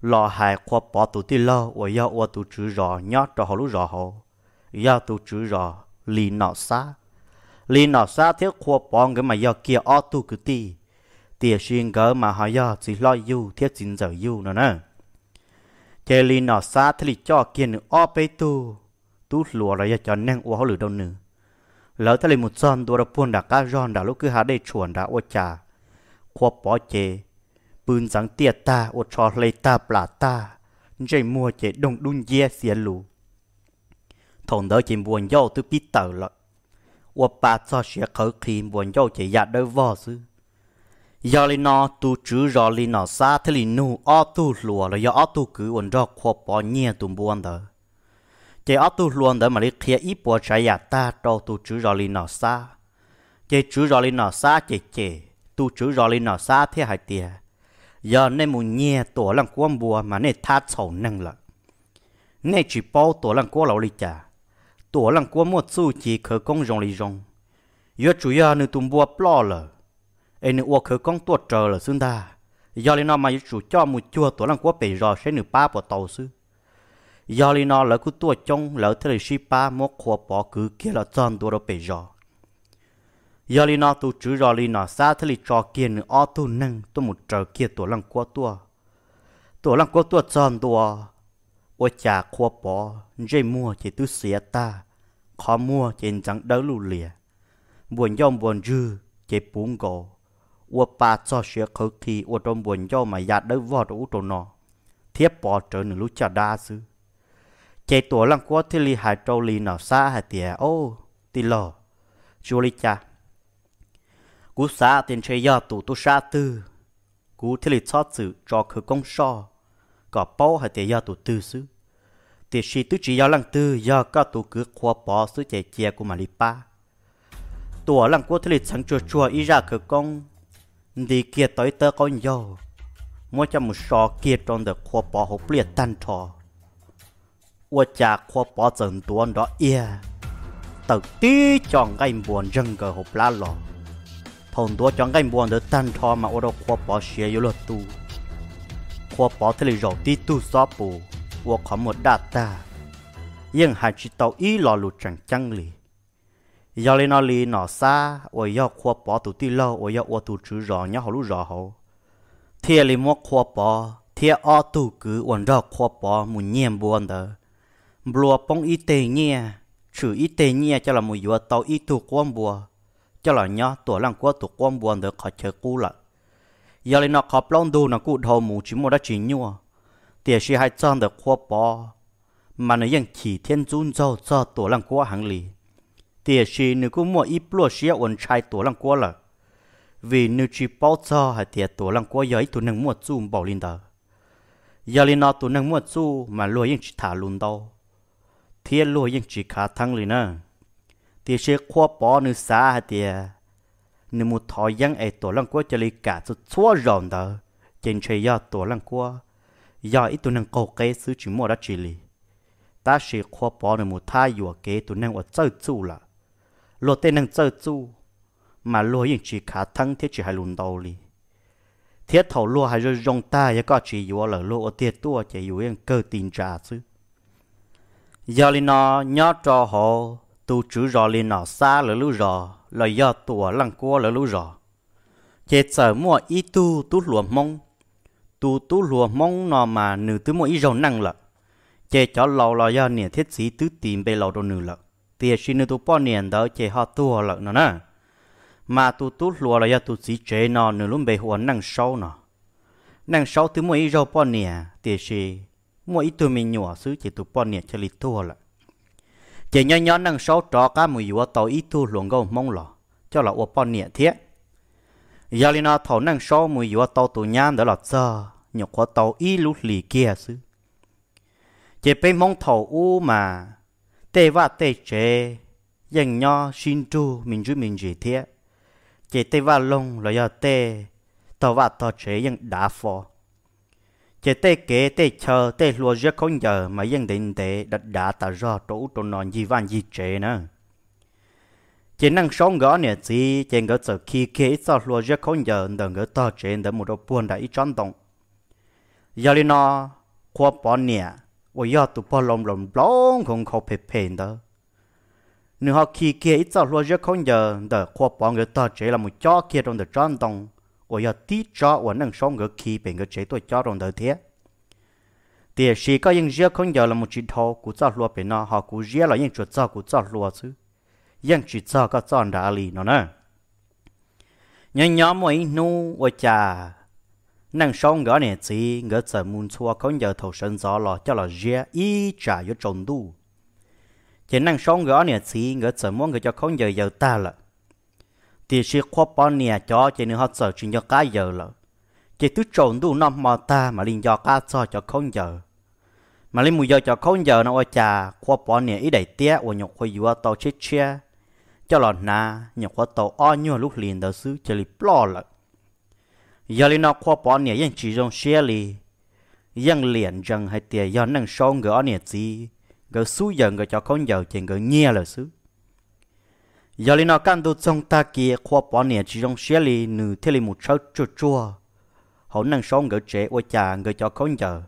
Speaker 1: Lò hai khoa bỏ tụ ti lò và giờ và tụ chữ rõ nhớ cho họ lúc rõ họ giờ tụ chữ rõ li nọ xa li nó sa thiếu khoa bong cái mà do kia ô tu cứ ti tiệt xuyên cỡ mà họ do chỉ lo yu thiết chính giờ yu nữa nè chế li nó sa thì cho kia nữa ô bê tu tu lùa rồi cho nên ô họ lử đâu nữa lỡ thế một chân đồ buôn đã cá giòn đã lúc cứ há đây chuồn đã ô trà khoa bỏ chế bươn sáng tiệt ta ô cho lấy ta bả ta dây mua chế đông đun dê xìa lù thằng đó chỉ buồn dâu từ biết tờ lại 我把这些口气问要这亚的话是，要哩那都只让哩那沙特哩努阿都落了要阿都给问着扩把年都不完的，这阿都乱的嘛哩开一波在亚大到都只让哩那沙，这只让哩那沙这这都只让哩那沙贴还跌，要那么年多让光波嘛那他丑能了，那只包多让过老哩家。 tổ lăng của một số chỉ khởi công rong lì rong yếu chủ yếu nữ tụm bùa plo lờ ấy nữ khởi công tuột trờ lờ xương ta do lý nó mà chủ cho một chua tổ lăng của bể rò sẽ nữ ba bỏ tàu sư do lý nó lỡ cứ tuột trong lỡ thế là si ba một khóa bỏ cứ kia là chân tổ đâu bể rò. Do lý nó tu chữ rò lý nó xa thế là cho kia nữ o tu nâng tu một trờ kia tổ lăng của tua. Tổ lăng của tua chân tuột ô chà khoa bó dây mua chỉ tư xía ta khó mua chỉ chẳng đỡ lù lìa buồn dòng buồn dư chỉ bún gò ô ba cho xía khớ khi ô trong buồn dòng mà dạ đỡ vò đủ tổ nọ thiếp bó nửa lúc chà đa sư chỉ tổ lăng quá thì lì hải trâu lì nào xa hải tìa ô tì lò chú lì chà cú xa tiền chơi giờ tụ tu xa tư cú thì lì cho sự cho khứ công so có bao hay để do tụ tư sư thì chỉ tụ chỉ do lăng tư, do các tụ cứ khoa bỏ sư chạy chia của mà li pa. Tụ lăng của thế sáng chua chua ý ra cửa công đi kia tới tớ con dâu mua cho một sọ kia trong được khoa bỏ hộp liệt tan thọ khóa bỏ dần tuôn đó ia tớ tí chọn ngay buồn rừng cờ hộp lá lò. Thằng đó chọn ngay buồn được tan thò mà ở đó khoa bỏ xé yếu lột tu khoa bỏ thế lì rầu tí tu xóa bù và khó một đà ta. Nhưng hai chỉ tàu ý lò lụt chẳng chăng lì. Giờ lên nó lì nó xa và giờ khoa bỏ tụ tí lâu và giờ và tụ chữ rõ nhá hầu lú rõ hầu thiệt lì mua khoa bỏ thiệt o tụ cứ ổn rõ khoa bỏ muốn nhiệm buồn đó bùa bông y tề nhẹ chữ y tề nhẹ cho là một vừa tàu y tụ quan bùa, cho là nhá tuổi lăng qua tụ quan buồn được khỏi chơi cũ lại giờ lên nó có plong đồ nó cụ thầu mù chỉ một đã chỉ nhua tiền sĩ hai trăm được khoa bò mà nó vẫn chỉ thiên run cho cho tổ lăng quá hàng lì tiền sĩ nếu cũng mua ít plua sĩ ổn trai tổ lăng quá là vì nếu chỉ bao cho hai tiền tổ lăng quá giấy tụi nâng mua zoom bảo lên đó giờ lên nó tụi nâng mua zoom mà lúa vẫn chỉ thả luôn đâu thiên lúa vẫn chỉ khá thăng liền nè tiền sĩ khoa bò nữa xa hai tiền nếu một thỏi yang ấy tổ lăng qua cho lấy cả sự xóa rộn đó trên chơi giờ tổ lăng qua giờ ít tụi nâng cầu kế xứ chỉ mua đó chỉ lì ta sẽ khoa bỏ nếu một thay dùa kế tụi nâng ở chơi chu là lô tên nâng chơi chu mà lô những chỉ khá thăng thiết chỉ hay lùn đầu lì thiết thầu lô hay rồi rong ta ya có chỉ dùa là lô ở tiệt tua chỉ dùa những cơ tin trả chứ giờ lì nó nhớ cho họ tu chữ rõ lì nó xa là lú rõ là do tua lăng qua là lũ rõ. Chế sở mua ít tu tu lùa mong tu tu lùa mong nó mà nữ tứ mỗi rau năng lợ. Chế cho lâu là do nè thiết sĩ tứ tìm bề lâu đồ nữ lợ. Tiền xin nữ tu bao niên đó chế họ tua lợ nó nè mà tu tu lùa là do tu sĩ chế nó nữ luôn bề hùa năng sâu nó năng sâu tứ mỗi rau bao niên tiền sĩ mỗi tu mình nhỏ xứ chế tu bao niên chế lì tua lợ chỉ nhớ nhớ năng số trò cá mùi yếu tàu ít tu luồng gấu mong lọ cho là ô bao niên thiết. Giờ li nó thầu năng số mùi yếu tàu tụ nhám đó là giờ, nhục quá tàu ít lú lì kia chứ chỉ bên mong thầu u mà, tê va tê chế dành nho xin chu mình chú mình gì thế chỉ tê va lông là do tê tàu va tàu chế dành đá phò chế tê kế, tê chờ tê lùa giấc không giờ mà dân định tê đặt đá ta do tổ tổ nọ gì van gì chế nữa chế năng sống gõ nè gì chế ngỡ sợ khi kế cho lùa giấc không giờ đừng ngỡ to trên đỡ một độ buồn đã ít tròn động giờ lên nó qua bỏ nè ôi giờ tụ bỏ lồng lồng lông không khó phê phê đó nếu họ khi kế ít cho lùa giấc không giờ đỡ qua bỏ ngỡ to chế là một chó kia trong đỡ tròn động 我要低着我,能上个起,变个 chế tôi cho rồng thế thì chỉ có những riêng không giờ là một chuyện thâu cũng cho lúa bên nó họ cũng riêng là những chuột cho cũng cho lúa chứ những chuyện cho có cho đã lì nó nữa nhưng nhỏ mỗi nu ở cha năng sống gỡ này chỉ gỡ sợ muốn xua không giờ thầu sân gió lò cho là ý trả cho trồng đu chỉ năng sống gỡ này chỉ gỡ sợ muốn gỡ cho không giờ giờ ta là thì sẽ khó bỏ nè cho chị nên hát sợ chuyện nhớ cá giờ lợ. Chỉ thứ trộn đủ năm mà ta mà linh do cá cho cho không giờ. Mà linh mùi giờ cho không giờ nó ôi chà khó bỏ nè ý đầy tía ôi nhục khoai dừa tàu chết chia cho lọt na nhục khoai tàu o nhua lúc liền đỡ xứ chơi lì lo lợ. Giờ linh nó khó bỏ nè yên chỉ trong xe lì. Yên liền rằng hay tía giờ năng sống gỡ nè gì gỡ xú dần gỡ cho không giờ chị gỡ nhẹ là xứ giờ lên nó căn tu trong ta kia khoa bỏ nè chỉ trong xe li nửa thế li một sáu chua chua. Họ năng sống gỡ trẻ ôi cha gỡ cho không giờ.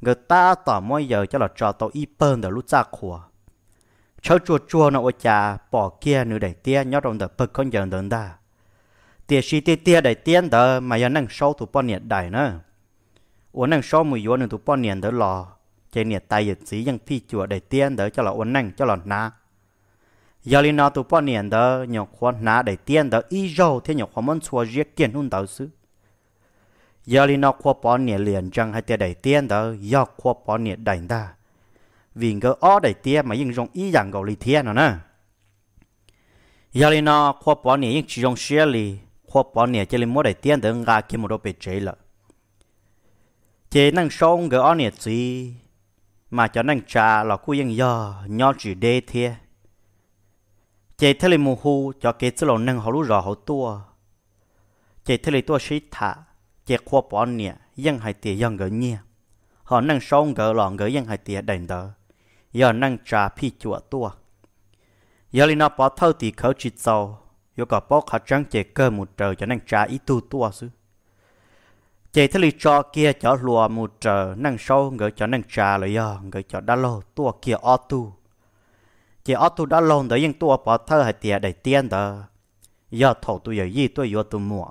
Speaker 1: Người ta tỏ mỗi giờ cho là trò tàu y bơn để lúc ra khủa cháu chua chua nó ôi cha bỏ kia nửa đẩy tia nhớ trong đợt bực con giờ đợt ta tia xí tia tia đẩy tiền đỡ mà giờ năng sống tụ bỏ nè đẩy nữa uốn năng sâu mùi uốn tụ bỏ nè đỡ lò chạy nè tay nhiệt sĩ yang phi chùa đẩy tiền đỡ cho là uốn năng cho là na giờ li nó tụ bao nhiêu đỡ nhọc khoan ná đẩy tiền đỡ y râu thế nhọc khoan món chùa giết kiên hôn đỡ xứ giờ li nó khoa bỏ nhẹ liền chẳng hay tiền đầy tiền đó giờ khoa bỏ nhẹ đầy ta vì cái ó đầy tiền mà nhưng dùng ý dạng gọi li tiền nữa nè giờ li nó khoa bỏ nhẹ nhưng chỉ dùng xe li khoa bỏ nhẹ chỉ li mua đầy tiền đó ngã kia một đôi bể chế了chế năng sống cái ó nhẹ gì mà cho năng trả là cô ยัง giờ nhỏ chỉ đê thiê chế thế li mù hù, cho kế chế lộ nâng họ lũ rõ họ tua. Chế thế li tua sĩ thả chế khoa bỏ nịa, dân hải tìa dân gỡ nhia. Họ nâng sông gỡ lọ gỡ dân hải tìa đành đỡ. Giờ nâng trà phi chùa tua. Giờ lì nó bỏ thâu thì khẩu chỉ giàu giờ có bỏ khả trắng chế cơ một trời cho nâng trà ít tu tua sư chế thế li cho kia cho lùa một trời, nâng sông gỡ cho nâng trà lời giờ gỡ cho đá lô tua kia o tu chế ở tu đã lô đỡ nhưng tua bỏ thơ hay tiền để tiền đó. Giờ thổ tu giờ gì tôi giờ tu mua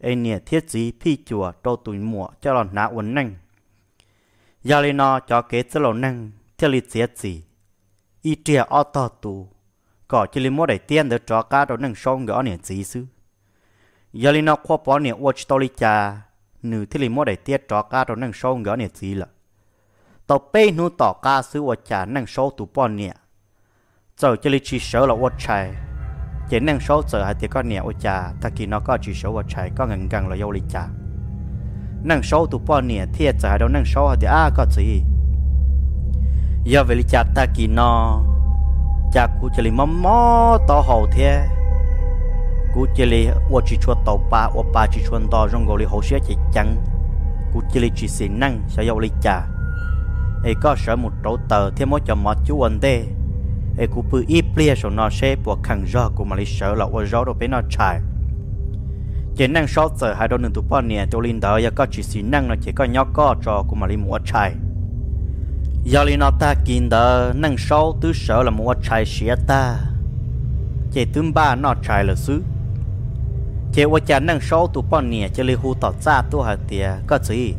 Speaker 1: anh nè thiết gì phi chùa cho tu mua cho là nã uốn năng giờ lên nó cho kế cho lòn năng theo lý thiết gì ý trẻ ở to tu có chỉ lấy mua để tiền để cho cá đó năng song gõ nè gì xứ. Giờ lên nó qua bỏ nè watch tôi li cha nữ thiết li mua để tiền cho cá đó năng sâu ngỡ nè gì là tàu bê nu tỏ cá sư watch cha năng sâu tu bỏ nè giờ chỉ lấy chỉ số là vật chạy chỉ năng số giờ hai thì có nhiều vật chả ta kỳ nó có chỉ số vật chạy có ngần gần là yêu lịch chả năng số tụ bao nhiều thiệt giờ hai đâu, năng số thì à có gì? Giờ về lý chả ta kỳ nó chả cú chỉ lấy mắm mò to hậu thiệt cú chỉ lấy vật chỉ chuột tàu ba vật ba chỉ chuột to trong gò lý hồ xía chỉ chẳng cú chỉ lấy chỉ xin năng, sẽ yêu lịch chả ấy có sở một trâu tờ, thêm mỗi cho mọt chú anh đây ấy cú bự ít bia số nó sẽ buộc khăn gió của malaysia là 我 gió đâu bên nó chạy, chỉ năng số giờ hai đôi nương tụ bao nhiêu tôi linh đời có chỉ xin năng nó chỉ có nhóc có cho của malaysia li mua chạy, giờ linh nó ta kinh đời năng số tứ sợ là mua chạy xía ta, chỉ tương ba nó chạy là xứ. Chế wa cha năng số tụ bọn nè chế li hu tọt ra tu hạt tiề có gì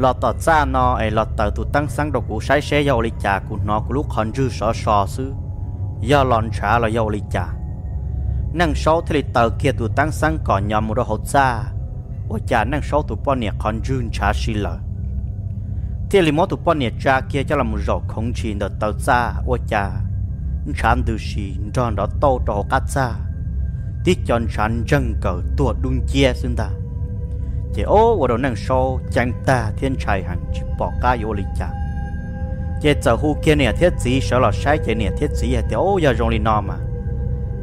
Speaker 1: lọt tọt xa nó, ấy, lọt tờ tụ tăng sáng đầu cụ sai xe dầu lịch trà của nó của lúc hòn dư sợ sợ sư do lòn trả là dầu lịch trà. Năng số thì lịch tờ kia tụ tăng sáng còn nhầm một đồ hột xa. Ô cha năng số tụ bọn nè hòn dư trả xí lờ. Thì li mốt tụ bọn nè cha kia cho là một rổ không chỉ được tờ xa. Ô cha chán từ xì tròn đó to cho cắt xa. Tí chọn sản chân cờ tuột đun chia xưng ta chỉ ô của đồ năng sâu chẳng ta thiên trai hẳn chỉ bỏ ca yếu lý chả chỉ giờ hù kia nè thiết gì sợ là sai chỉ nè thiết gì thì ô giờ rong lý nọ mà.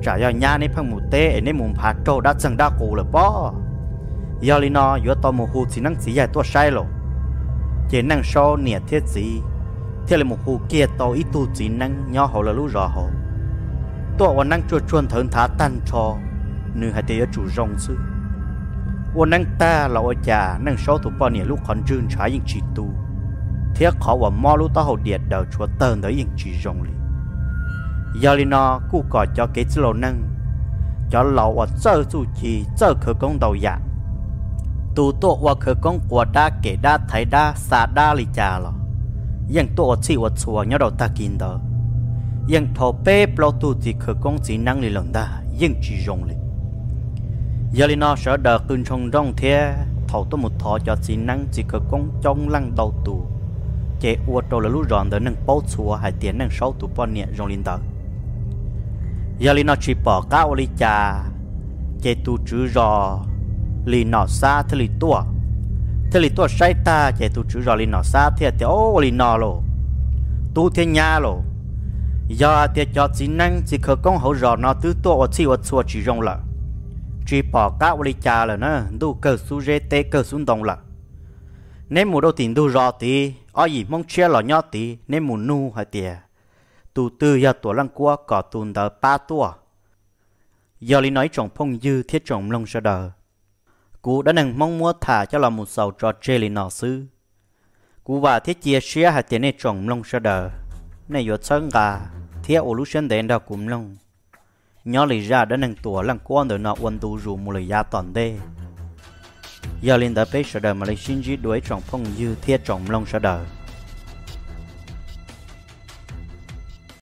Speaker 1: Trả giờ nhà này phăng một tê nên muốn phá trâu đã chẳng đã cổ là bỏ giờ lý nọ yếu to mù hu chỉ năng gì vậy tôi sai rồi chỉ năng sâu nè thiết gì thế là một hù kia to ít tu chỉ năng nhỏ hậu là lú rõ hậu tôi năng chuột chuồn thượng thả tan cho nữ hai để chủ rong sư 我能打老家能少土包年路看正常应制度，铁考我马路到后跌到出等的应制容里。要里呢，顾个叫给子老能，叫老我走出去走去公道呀。tu to wa khờ con của đa kể đa thấy đa xa đa li cha lo yang to chi wa chua nhớ đầu ta kinh đó yang thọ bê plo tu chỉ khờ con chỉ năng li lần đa yang chỉ rong li giờ nó sợ đờ cưng trong rong thế thầu tôi một thọ cho chỉ năng chỉ khờ con trong lăng đầu tù. Chế uo trâu là lú ròn đỡ nâng bao xua hay tiền nâng sáu tù bọn nhẹ rong linh tờ giờ nó chỉ bỏ cao li trà, chế tu chữ rò li nọ xa thế li tua. Thế li tua sai ta chế tu chữ rò li nọ xa thế thì ô li nọ lo tu thế nhà lo giờ thì cho chỉ năng chỉ khờ công hậu rò nó tứ tua ở chi ở xua chỉ rong lợ chỉ bỏ cao li cha là nó đủ cơ su rê tê cơ xuống đồng là nếu mù đâu tiền đủ rõ thì ở gì mong chia lò nhỏ tí nên mù nu hay tiề tu tư giờ tuổi lăng qua có tuần đỡ ba tuổi giờ lý nói chồng phong dư thiết chồng lông sơ đờ. Cú đã nâng mong mua thả cho là một sầu trò chê lý nọ sư cú và thiết chia chia hay tiền này chồng lông sơ đờ. Này vừa chân gà thiết ô lúc sinh đến đó cũng lông nhỏ lý ra đã nâng tùa lăng quan đời nọ quân tu rù một lời gia toàn đê. Giờ linh đã bế sở đời mà lấy xin chỉ đuổi trọng phong dư thiết trọng lông sở đời